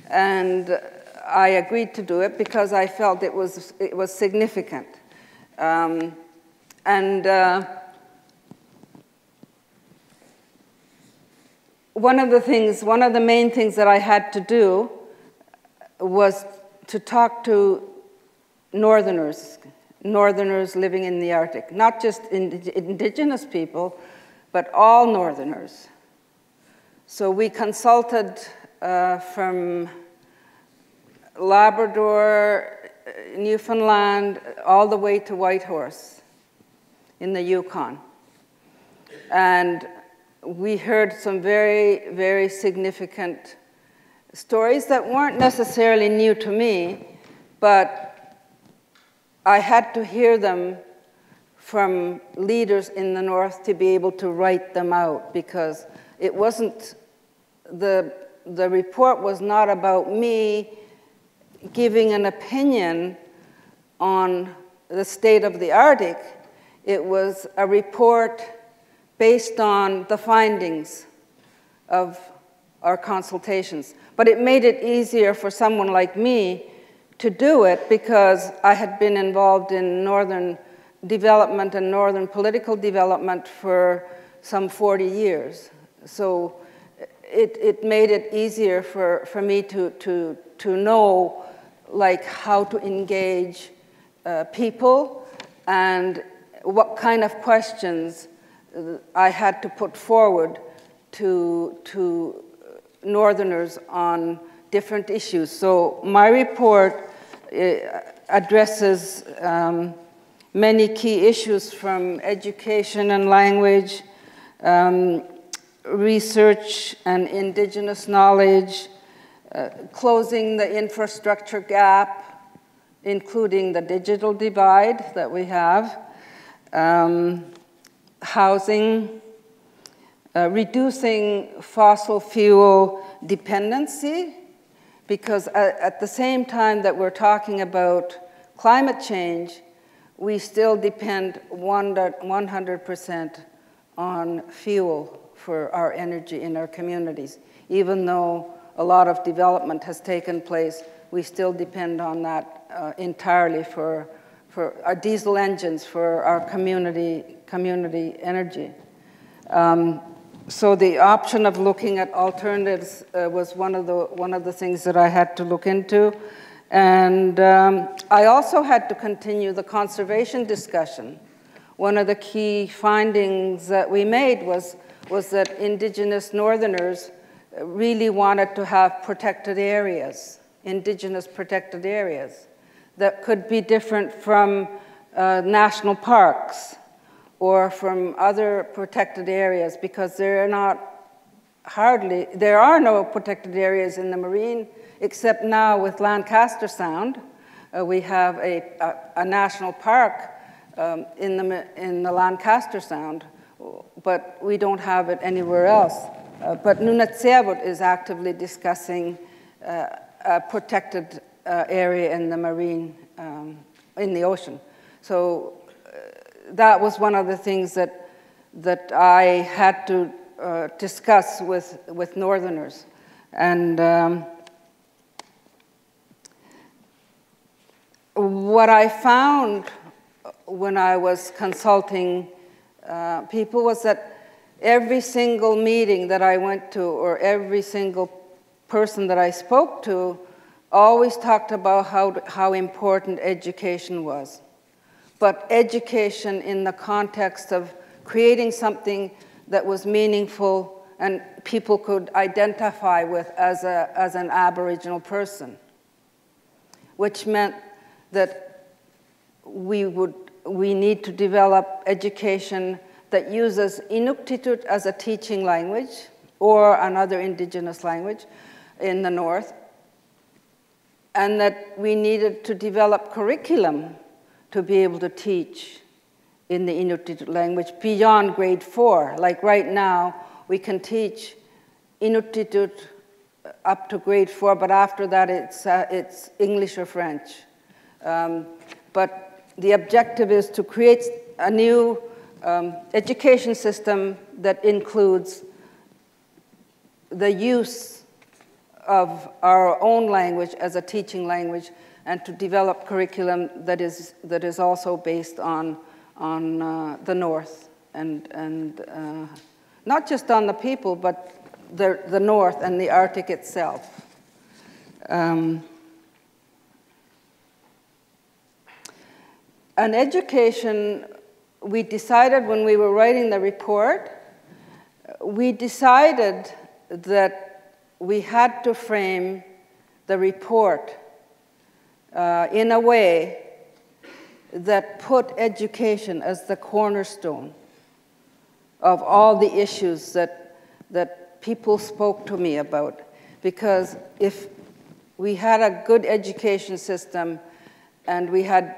and I agreed to do it because I felt it was, it was significant. Um, and uh, one of the things, one of the main things that I had to do was to talk to northerners, northerners living in the Arctic, not just indigenous people, but all northerners. So we consulted uh, from Labrador, Newfoundland, all the way to Whitehorse in the Yukon. And we heard some very, very significant stories that weren't necessarily new to me, but I had to hear them from leaders in the North to be able to write them out because it wasn't, the, the report was not about me giving an opinion on the state of the Arctic. It was a report based on the findings of our consultations. But it made it easier for someone like me to do it because I had been involved in northern development and northern political development for some 40 years. So it, it made it easier for, for me to, to, to know like how to engage uh, people and what kind of questions I had to put forward to, to Northerners on different issues. So my report uh, addresses um, many key issues from education and language, um, research and indigenous knowledge, uh, closing the infrastructure gap, including the digital divide that we have, um, housing, uh, reducing fossil fuel dependency, because at, the same time that we're talking about climate change, we still depend 100% on fuel for our energy in our communities. Even though a lot of development has taken place, we still depend on that uh, entirely for for our diesel engines for our community, community energy. Um, so the option of looking at alternatives uh, was one of, the, one of the things that I had to look into. And um, I also had to continue the conservation discussion. One of the key findings that we made was, was that indigenous northerners really wanted to have protected areas, indigenous protected areas that could be different from uh, national parks or from other protected areas because there are not hardly, there are no protected areas in the marine except now with Lancaster Sound. Uh, we have a, a, a national park um, in, the, in the Lancaster Sound, but we don't have it anywhere else. Uh, but Nunatsiavut is actively discussing uh, a protected uh, area in the marine, um, in the ocean. So that was one of the things that, that I had to uh, discuss with, with Northerners. And um, what I found when I was consulting uh, people was that every single meeting that I went to or every single person that I spoke to always talked about how, how important education was. But education in the context of creating something that was meaningful and people could identify with as, a, as an Aboriginal person, which meant that we, would, we need to develop education that uses Inuktitut as a teaching language or another indigenous language in the north, and that we needed to develop curriculum to be able to teach in the Inuktitut language beyond grade four. Like right now, we can teach Inuktitut up to grade four, but after that it's, uh, it's English or French. Um, but the objective is to create a new um, education system that includes the use of our own language as a teaching language and to develop curriculum that is, that is also based on, on uh, the North and, and uh, not just on the people, but the, the North and the Arctic itself. Um, an education, we decided when we were writing the report, we decided that we had to frame the report uh, in a way that put education as the cornerstone of all the issues that, that people spoke to me about. Because if we had a good education system and we had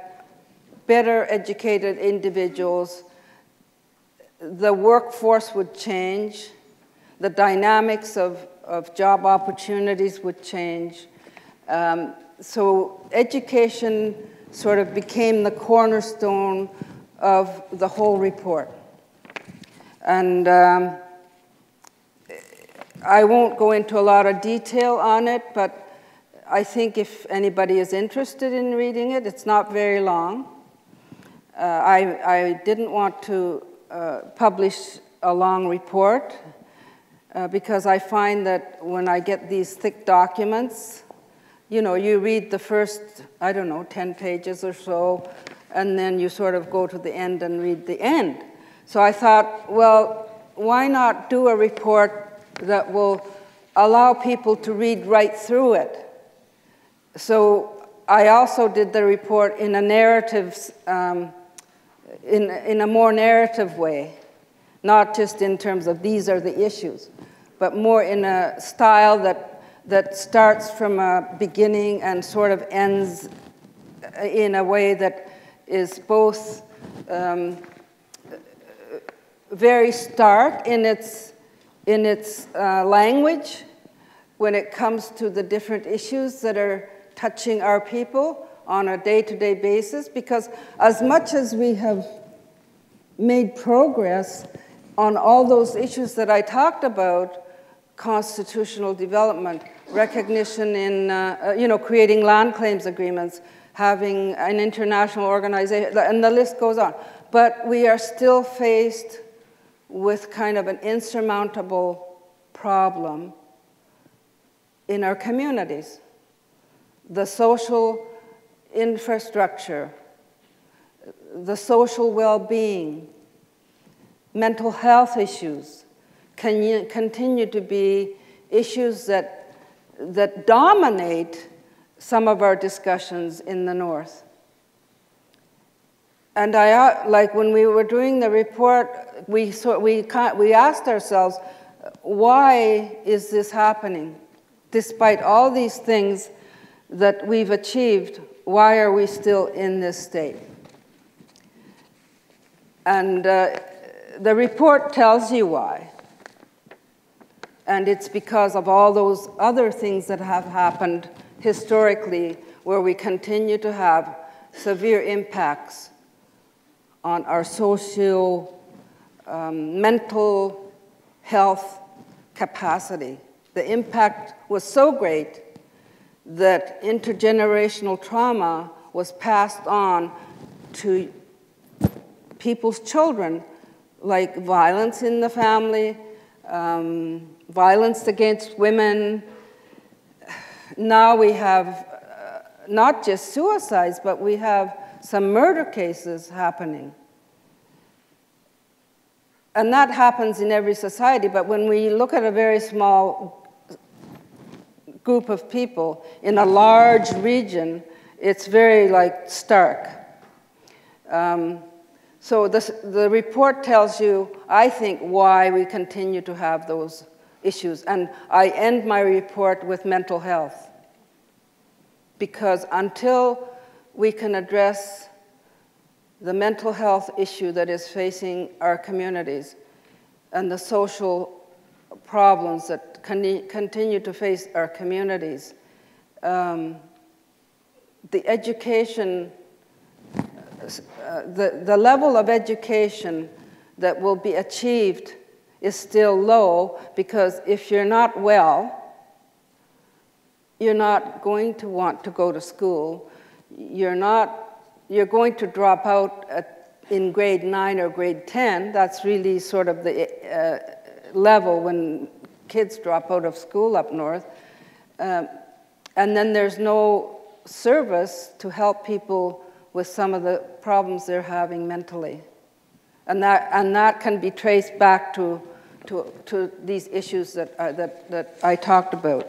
better educated individuals, the workforce would change, the dynamics of, of job opportunities would change. Um, so education sort of became the cornerstone of the whole report. And um, I won't go into a lot of detail on it, but I think if anybody is interested in reading it, it's not very long. Uh, I, I, didn't want to uh, publish a long report uh, because I find that when I get these thick documents, you know, you read the first, I don't know, 10 pages or so, and then you sort of go to the end and read the end. So I thought, well, why not do a report that will allow people to read right through it? So I also did the report in a narrative, um, in, in a more narrative way, not just in terms of these are the issues, but more in a style that that starts from a beginning and sort of ends in a way that is both um, very stark in its, in its uh, language when it comes to the different issues that are touching our people on a day-to-day -day basis because as much as we have made progress on all those issues that I talked about, constitutional development, recognition in, uh, uh, you know, creating land claims agreements, having an international organization, and the list goes on. But we are still faced with kind of an insurmountable problem in our communities. The social infrastructure, the social well-being, mental health issues can continue to be issues that that dominate some of our discussions in the North. And I, uh, like when we were doing the report, we, so, we, we asked ourselves, why is this happening? Despite all these things that we've achieved, why are we still in this state? And uh, the report tells you why. And it's because of all those other things that have happened historically where we continue to have severe impacts on our social, um, mental health capacity. The impact was so great that intergenerational trauma was passed on to people's children, like violence in the family, um, violence against women. Now we have uh, not just suicides, but we have some murder cases happening. And that happens in every society, but when we look at a very small group of people in a large region, it's very like stark. Um, so this, the report tells you, I think, why we continue to have those issues. And I end my report with mental health. Because until we can address the mental health issue that is facing our communities and the social problems that continue to face our communities, um, the education uh, the, the level of education that will be achieved is still low because if you're not well, you're not going to want to go to school. You're not, you're going to drop out at, in grade nine or grade 10. That's really sort of the uh, level when kids drop out of school up north. Um, and then there's no service to help people with some of the problems they're having mentally. And that, and that can be traced back to, to, to these issues that, uh, that, that I talked about.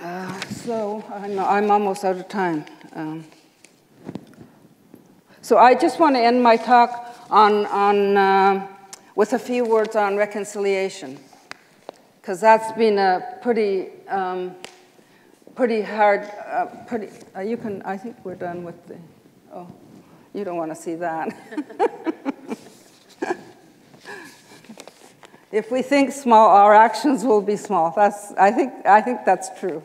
Uh, so I'm, I'm, almost out of time. Um, so I just want to end my talk on, on, uh, with a few words on reconciliation, because that's been a pretty um, pretty hard, uh, pretty, uh, you can, I think we're done with the, oh, you don't want to see that. <laughs> if we think small, our actions will be small. That's, I, think, I think that's true.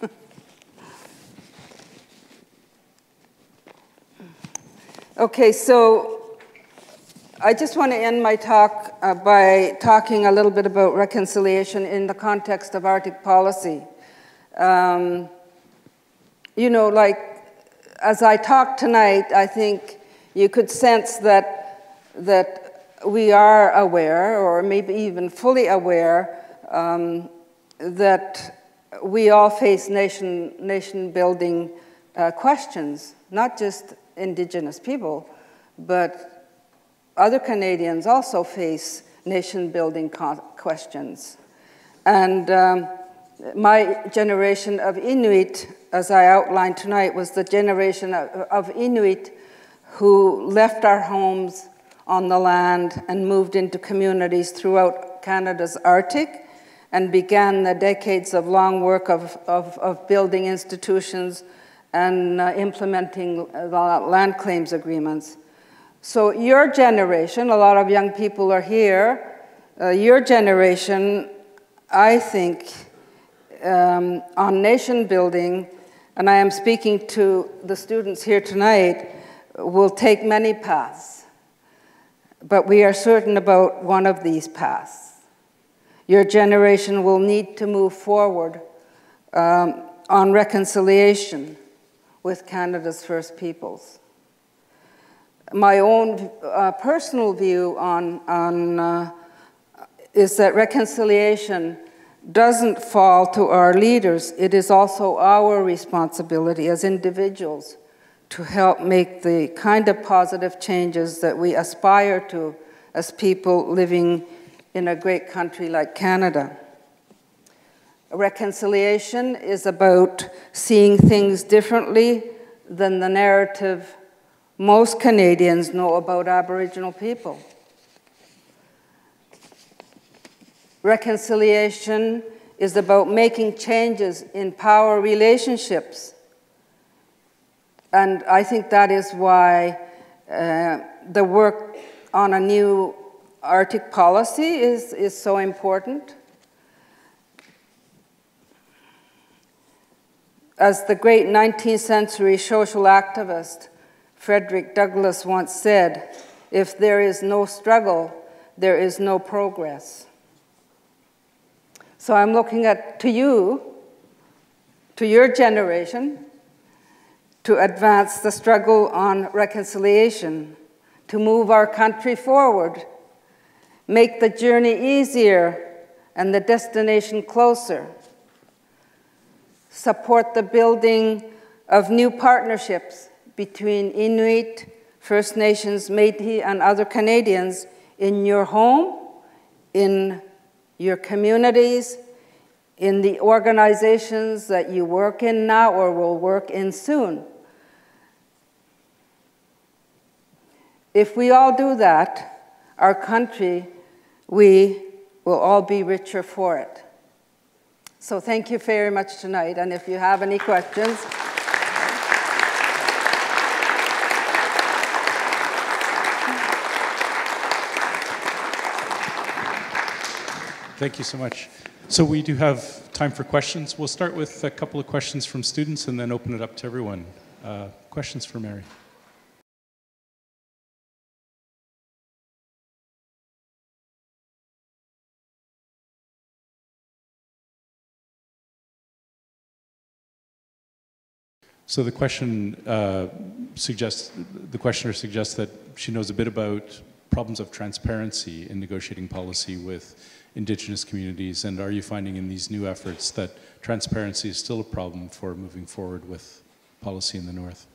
<laughs> okay, so I just want to end my talk uh, by talking a little bit about reconciliation in the context of Arctic policy. Um, you know, like as I talk tonight, I think you could sense that, that we are aware, or maybe even fully aware, um, that we all face nation, nation building uh, questions, not just Indigenous people, but other Canadians also face nation building questions. And um, my generation of Inuit, as I outlined tonight, was the generation of, Inuit who left our homes on the land and moved into communities throughout Canada's Arctic and began the decades of long work of, of, of building institutions and uh, implementing land claims agreements. So your generation, a lot of young people are here, uh, your generation, I think, um, on nation building, and I am speaking to the students here tonight, will take many paths. But we are certain about one of these paths. Your generation will need to move forward um, on reconciliation with Canada's First Peoples. My own uh, personal view on, on uh, is that reconciliation doesn't fall to our leaders, it is also our responsibility as individuals to help make the kind of positive changes that we aspire to as people living in a great country like Canada. Reconciliation is about seeing things differently than the narrative most Canadians know about Aboriginal people. Reconciliation is about making changes in power relationships. And I think that is why uh, the work on a new Arctic policy is, is so important. As the great 19th century social activist Frederick Douglass once said, if there is no struggle, there is no progress. So I'm looking at to you, to your generation, to advance the struggle on reconciliation, to move our country forward, make the journey easier and the destination closer, support the building of new partnerships between Inuit, First Nations, Métis, and other Canadians in your home, in your communities, in the organizations that you work in now or will work in soon. If we all do that, our country, we will all be richer for it. So thank you very much tonight, and if you have any questions, Thank you so much. So we do have time for questions. We'll start with a couple of questions from students and then open it up to everyone. Uh, questions for Mary? So the question uh, suggests, the questioner suggests that she knows a bit about problems of transparency in negotiating policy with indigenous communities? And are you finding in these new efforts that transparency is still a problem for moving forward with policy in the North?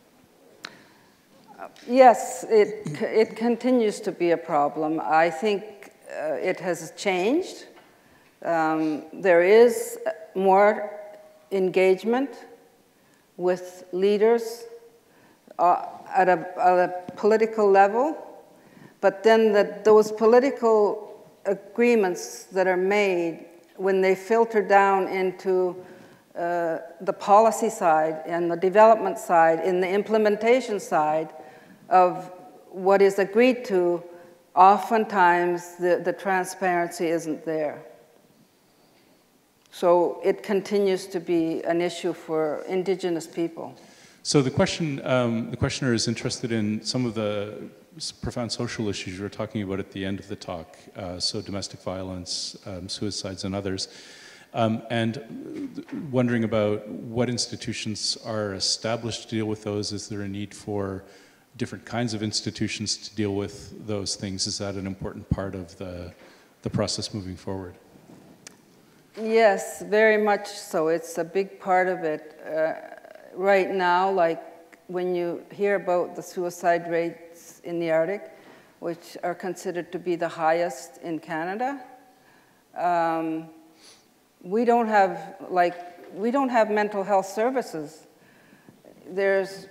Yes, it, it continues to be a problem. I think uh, it has changed. Um, there is more engagement with leaders uh, at, a, at a political level, but then that those political agreements that are made, when they filter down into uh, the policy side and the development side, in the implementation side of what is agreed to, oftentimes the, the transparency isn't there. So it continues to be an issue for indigenous people. So the question, um, the questioner is interested in some of the profound social issues you were talking about at the end of the talk, uh, so domestic violence, um, suicides, and others. Um, and wondering about what institutions are established to deal with those. Is there a need for different kinds of institutions to deal with those things? Is that an important part of the, the process moving forward? Yes, very much so. It's a big part of it. Uh, right now, like when you hear about the suicide rates in the Arctic, which are considered to be the highest in Canada, um, we don't have like we don't have mental health services. There's,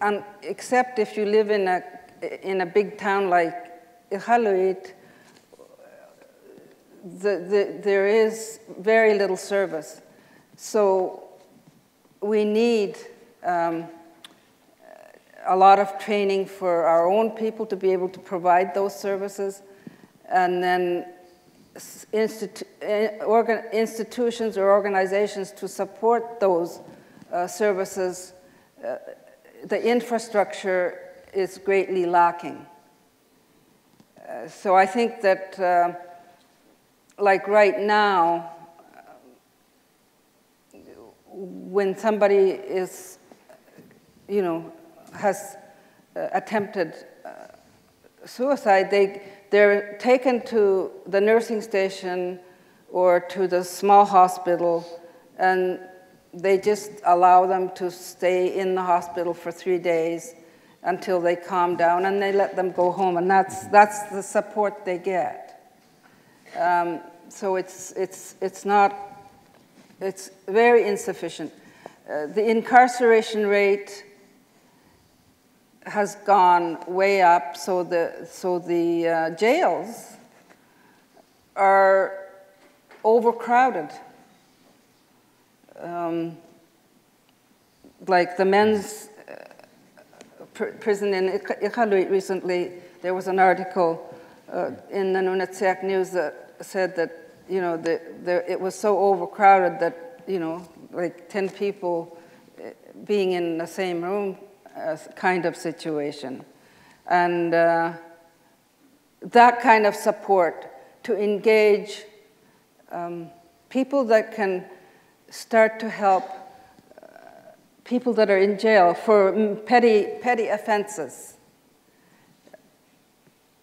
um, except if you live in a in a big town like Iqaluit, the, the, there is very little service. So we need um, a lot of training for our own people to be able to provide those services, and then institu eh, organ institutions or organizations to support those uh, services, uh, the infrastructure is greatly lacking. Uh, so I think that, uh, like right now, when somebody is, you know, has uh, attempted uh, suicide, they, they're taken to the nursing station or to the small hospital, and they just allow them to stay in the hospital for three days until they calm down, and they let them go home, and that's, that's the support they get. Um, so it's, it's, it's not, it's very insufficient. Uh, the incarceration rate has gone way up, so the, so the uh, jails are overcrowded. Um, like the men's uh, pr prison in Iqaluit recently, there was an article uh, in the Nunatsiaq News that said that, you know, the, the, it was so overcrowded that, you know, like 10 people uh, being in the same room kind of situation. And uh, that kind of support to engage um, people that can start to help uh, people that are in jail for petty, petty offenses.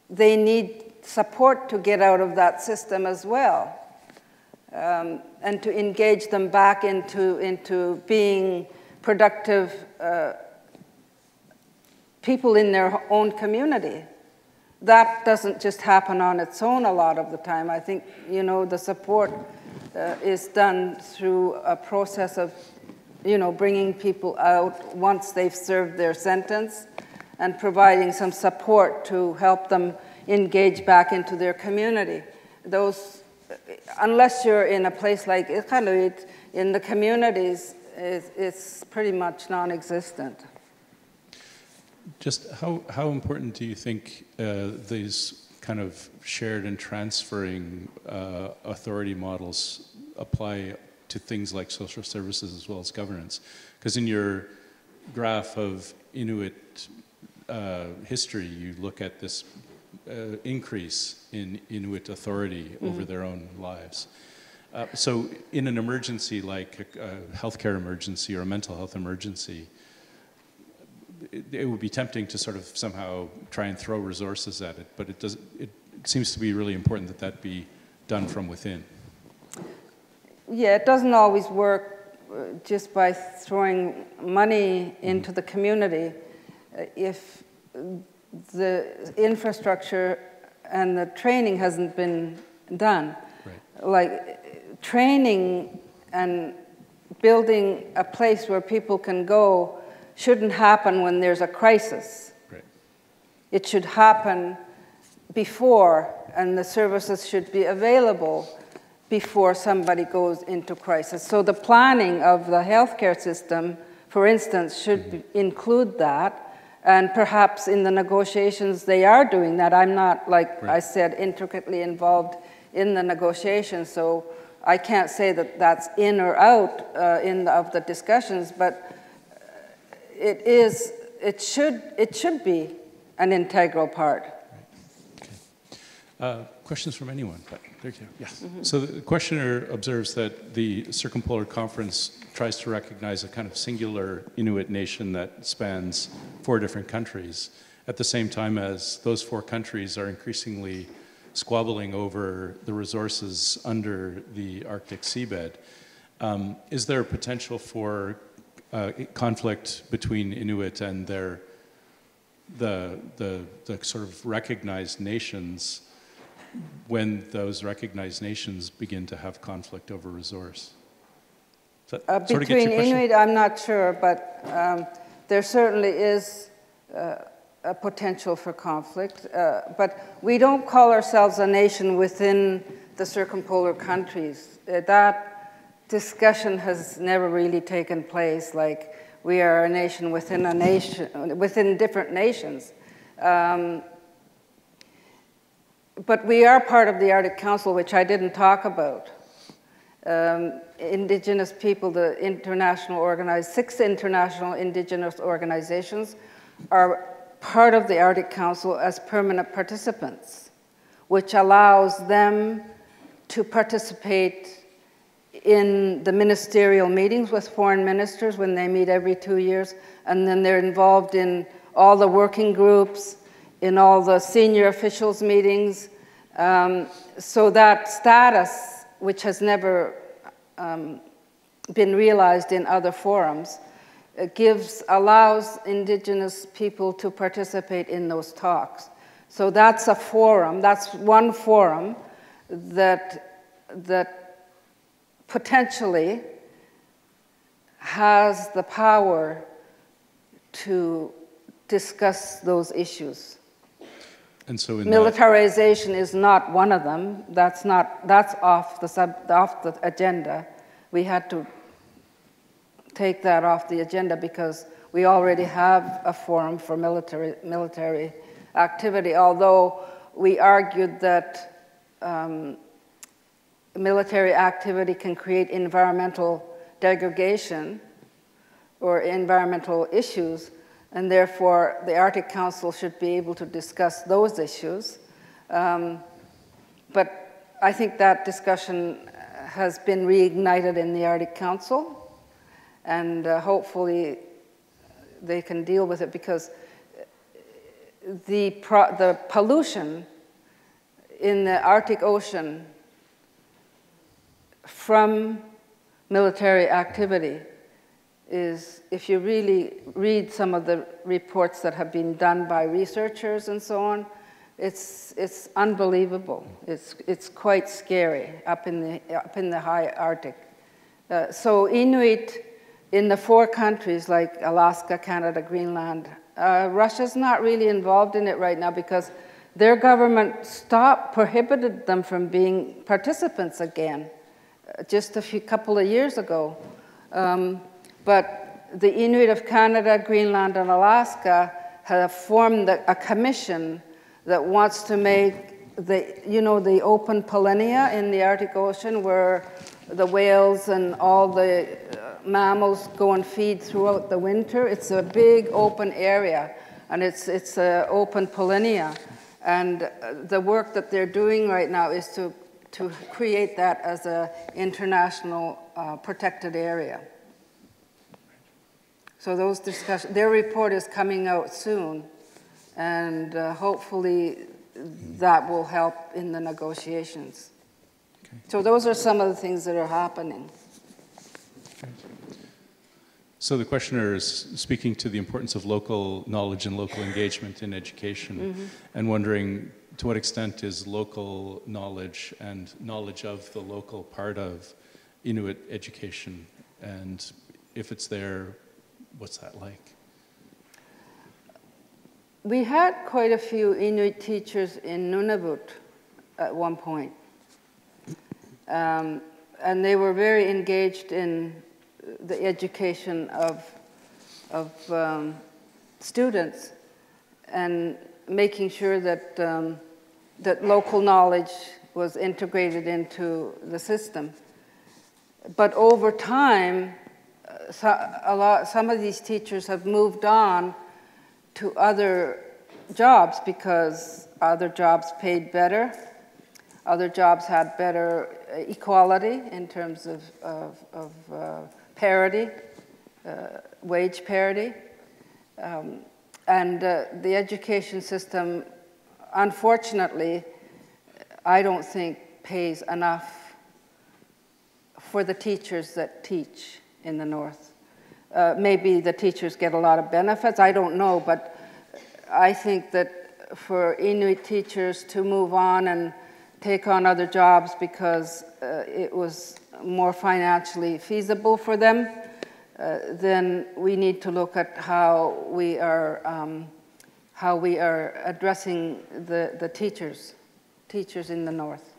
They need support to get out of that system as well. Um, and to engage them back into, into being productive uh, people in their own community. That doesn't just happen on its own a lot of the time. I think, you know, the support uh, is done through a process of, you know, bringing people out once they've served their sentence and providing some support to help them engage back into their community. Those, unless you're in a place like Iqaluit, in the communities, it's, it's pretty much non-existent. Just how, how important do you think uh, these kind of shared and transferring uh, authority models apply to things like social services as well as governance? Because in your graph of Inuit uh, history, you look at this uh, increase in Inuit authority mm -hmm. over their own lives. Uh, so in an emergency like a, a healthcare emergency or a mental health emergency, it, it, would be tempting to sort of somehow try and throw resources at it, but it, does, it, seems to be really important that that be done from within. Yeah, it doesn't always work uh, just by throwing money into the community. Uh, if the infrastructure and the training hasn't been done. Right. Like training and building a place where people can go shouldn't happen when there's a crisis. Right. It should happen before, and the services should be available before somebody goes into crisis. So the planning of the healthcare system, for instance, should mm -hmm. include that and perhaps in the negotiations they are doing that. I'm not, like right. I said, intricately involved in the negotiations, so I can't say that that's in or out uh, in the, of the discussions, but it is, it should, it should be an integral part. Right. Okay. Uh, questions from anyone? Thank you. Yes. Mm -hmm. So the questioner observes that the Circumpolar Conference tries to recognize a kind of singular Inuit nation that spans four different countries, at the same time as those four countries are increasingly squabbling over the resources under the Arctic seabed. Um, is there potential for uh, conflict between Inuit and their the, the, the sort of recognized nations when those recognized nations begin to have conflict over resource? Uh, between Inuit, I'm not sure, but um, there certainly is uh, a potential for conflict. Uh, but we don't call ourselves a nation within the circumpolar countries. Uh, that discussion has never really taken place. Like we are a nation within a nation, within different nations. Um, but we are part of the Arctic Council, which I didn't talk about. Um, indigenous people, the international organized, six international indigenous organizations are part of the Arctic Council as permanent participants, which allows them to participate in the ministerial meetings with foreign ministers when they meet every two years, and then they're involved in all the working groups, in all the senior officials meetings. Um, so that status, which has never um, been realized in other forums, gives, allows indigenous people to participate in those talks. So that's a forum, that's one forum that, that potentially has the power to discuss those issues. And so militarization is not one of them. That's not that's off the sub, off the agenda. We had to take that off the agenda because we already have a forum for military military activity. Although we argued that um, military activity can create environmental degradation or environmental issues and therefore the Arctic Council should be able to discuss those issues. Um, but I think that discussion has been reignited in the Arctic Council, and uh, hopefully they can deal with it because the, the pollution in the Arctic Ocean from military activity is if you really read some of the reports that have been done by researchers and so on, It's, it's unbelievable. It's, it's quite scary up in the, up in the high Arctic. Uh, so Inuit in the four countries like Alaska, Canada, Greenland, uh, Russia's not really involved in it right now because their government stopped, prohibited them from being participants again just a few couple of years ago. Um, but the Inuit of Canada, Greenland, and Alaska have formed a commission that wants to make the, you know, the open polynya in the Arctic Ocean where the whales and all the uh, mammals go and feed throughout the winter. It's a big open area and it's, it's an open polynya. And uh, the work that they're doing right now is to, to create that as an international uh, protected area. So those discussions, their report is coming out soon, and uh, hopefully that will help in the negotiations. Okay. So those are some of the things that are happening. Okay. So the questioner is speaking to the importance of local knowledge and local engagement in education mm -hmm. and wondering to what extent is local knowledge and knowledge of the local part of Inuit education and if it's there, what's that like? We had quite a few Inuit teachers in Nunavut at one point. Um, and they were very engaged in the education of, of um, students and making sure that, um, that local knowledge was integrated into the system. But over time, uh, so, a lot, some of these teachers have moved on to other jobs because other jobs paid better, other jobs had better equality in terms of, of, of uh, parity, uh, wage parity. Um, and uh, the education system, unfortunately, I don't think pays enough for the teachers that teach in the North. Uh, maybe the teachers get a lot of benefits, I don't know, but I think that for Inuit teachers to move on and take on other jobs because uh, it was more financially feasible for them, then we need to look at how we are, um, how we are addressing the, the teachers, teachers in the North.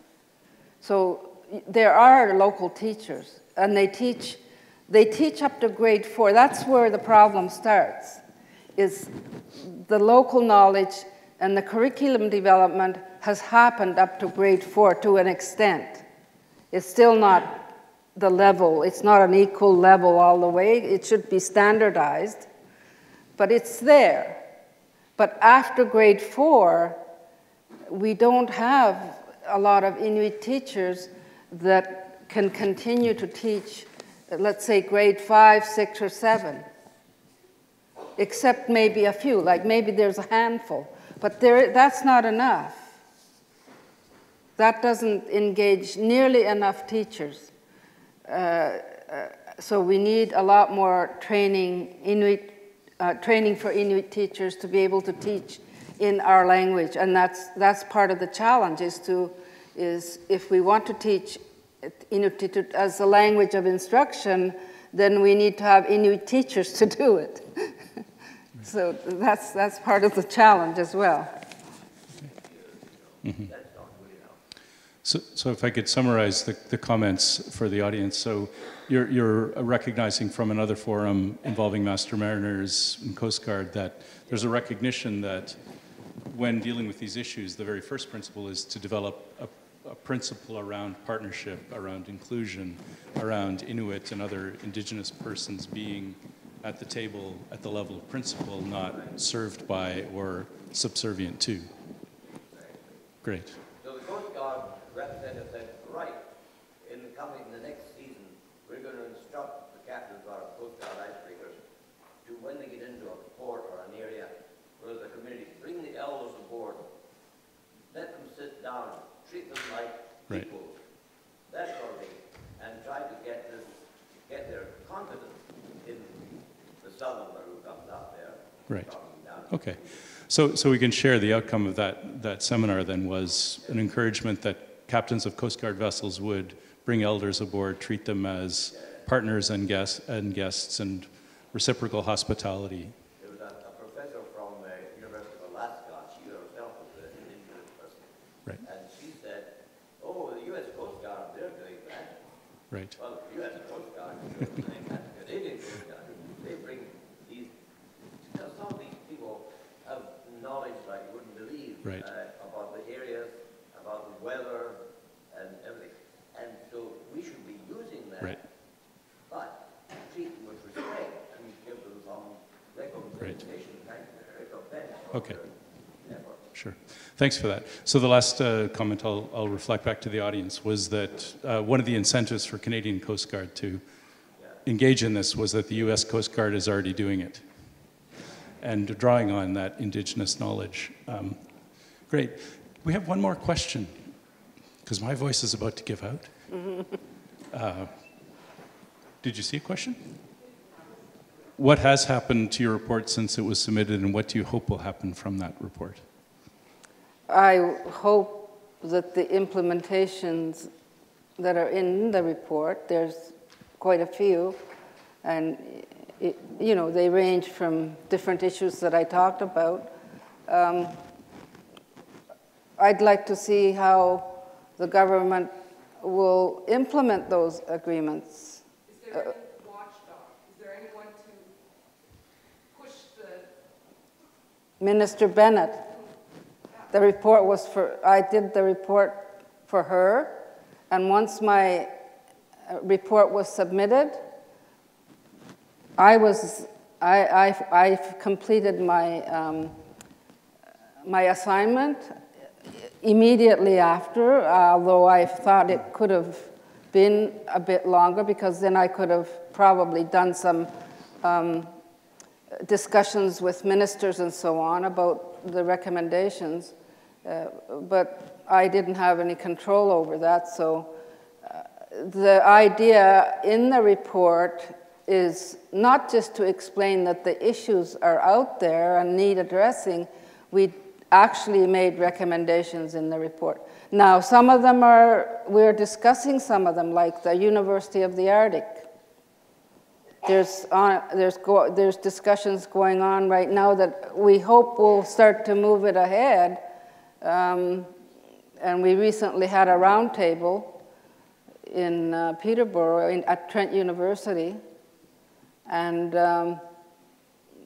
So there are local teachers, and they teach, they teach up to grade four. That's where the problem starts, is the local knowledge and the curriculum development has happened up to grade four to an extent. It's still not the level. It's not an equal level all the way. It should be standardized, but it's there. But after grade four, we don't have a lot of Inuit teachers that can continue to teach, let's say, grade five, six, or seven, except maybe a few, like maybe there's a handful. But there, that's not enough. That doesn't engage nearly enough teachers. So we need a lot more training, Inuit, uh, training for Inuit teachers to be able to teach in our language. And that's, that's part of the challenge is to, is if we want to teach Inuit as a language of instruction, then we need to have Inuit teachers to do it. <laughs> so that's, that's part of the challenge as well. Mm -hmm. So, so if I could summarize the, the comments for the audience. So you're, you're recognizing from another forum involving master mariners and Coast Guard that there's a recognition that when dealing with these issues, the very first principle is to develop a, a principle around partnership, around inclusion, around Inuit and other indigenous persons being at the table at the level of principle, not served by or subservient to. Great. Right. people, that sort of thing, and try to get this, get their confidence in the southern who comes out there. Right. Okay. So, so we can share the outcome of that, that seminar then was an encouragement that captains of Coast Guard vessels would bring elders aboard, treat them as partners and guests and, guests and reciprocal hospitality. There was a, a professor from the University of Alaska, she herself was an Indian person. Right. And she said, oh, the U.S. Coast Guard, they're doing that. Right. Well, the U.S. Coast Guard is doing that. Canadian Coast Guard, they bring these, now some of these people have knowledge like you wouldn't believe. Right. Uh, about the areas, about the weather and everything. And so we should be using that. Right. But treat them with respect and give them some recognition, thank recompense for Okay. Their effort. Sure. Thanks for that. So the last uh, comment I'll, I'll reflect back to the audience was that uh, one of the incentives for Canadian Coast Guard to engage in this was that the U.S. Coast Guard is already doing it and drawing on that indigenous knowledge. Um, great. We have one more question because my voice is about to give out. Uh, did you see a question? What has happened to your report since it was submitted, and what do you hope will happen from that report? I hope that the implementations that are in the report, there's quite a few, and it, you know, they range from different issues that I talked about. Um, I'd like to see how the government will implement those agreements. Is there any watchdog? Is there anyone to push the, Minister Bennett, the report was for, I did the report for her, and once my uh, report was submitted, I was, I, I, I completed my, um, my assignment immediately after, although I thought it could have been a bit longer because then I could have probably done some um, discussions with ministers and so on about the recommendations. Uh, but I didn't have any control over that, so uh, the idea in the report is not just to explain that the issues are out there and need addressing, we actually made recommendations in the report. Now, some of them are, we're discussing some of them, like the University of the Arctic. There's, on, there's, go, there's discussions going on right now that we hope will start to move it ahead. Um, and we recently had a roundtable in uh, Peterborough in, at Trent University. And um,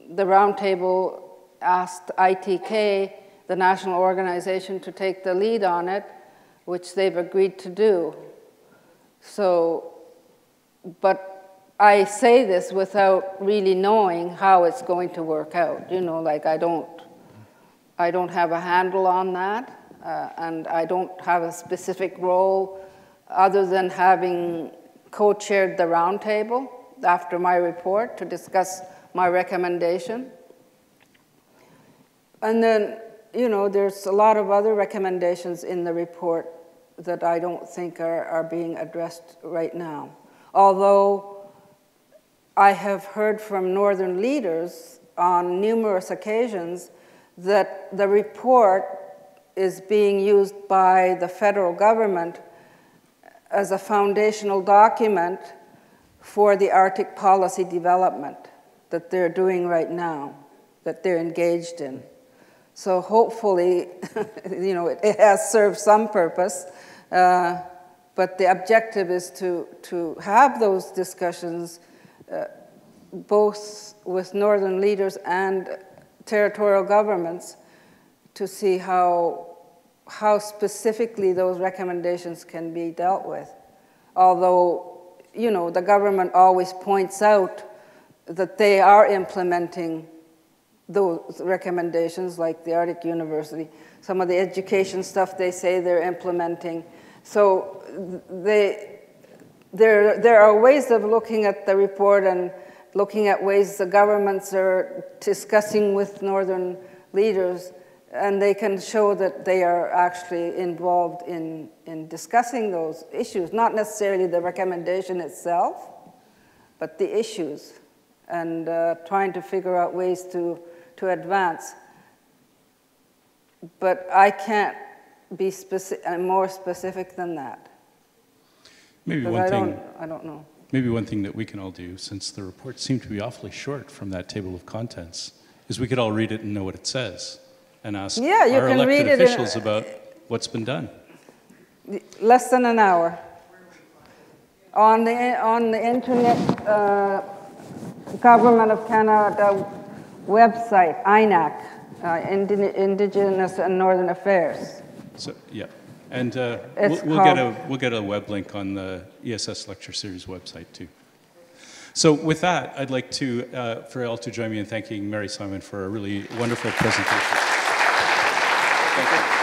the roundtable asked ITK, the national organization, to take the lead on it, which they've agreed to do. So, but I say this without really knowing how it's going to work out. You know, like I don't, I don't have a handle on that, uh, and I don't have a specific role other than having co-chaired the roundtable after my report to discuss my recommendation. And then, you know, there's a lot of other recommendations in the report that I don't think are, are being addressed right now. Although I have heard from Northern leaders on numerous occasions that the report is being used by the federal government as a foundational document for the Arctic policy development that they're doing right now, that they're engaged in. So hopefully, <laughs> you know, it, it, has served some purpose, uh, but the objective is to, to have those discussions uh, both with northern leaders and territorial governments to see how, how specifically those recommendations can be dealt with. Although, you know, the government always points out that they are implementing those recommendations, like the Arctic University. Some of the education stuff they say they're implementing. So they, there, there are ways of looking at the report and looking at ways the governments are discussing with northern leaders, and they can show that they are actually involved in, in discussing those issues, not necessarily the recommendation itself, but the issues, and uh, trying to figure out ways to, to advance. but I can't be speci- uh, more specific than that. Maybe one I thing, don't, I don't know. Maybe one thing that we can all do, since the report seem to be awfully short from that table of contents, is we could all read it and know what it says, and ask Yeah, you our can elected read it in- officials about what's been done. Less than an hour. On the, on the Internet uh, Government of Canada website, INAC, uh, Indi- Indigenous and Northern Affairs. So, yeah. And uh, we'll, we'll get a, we'll get a web link on the ESS Lecture Series website too. So with that, I'd like to, uh, for all to join me in thanking Mary Simon for a really wonderful presentation. Thank you.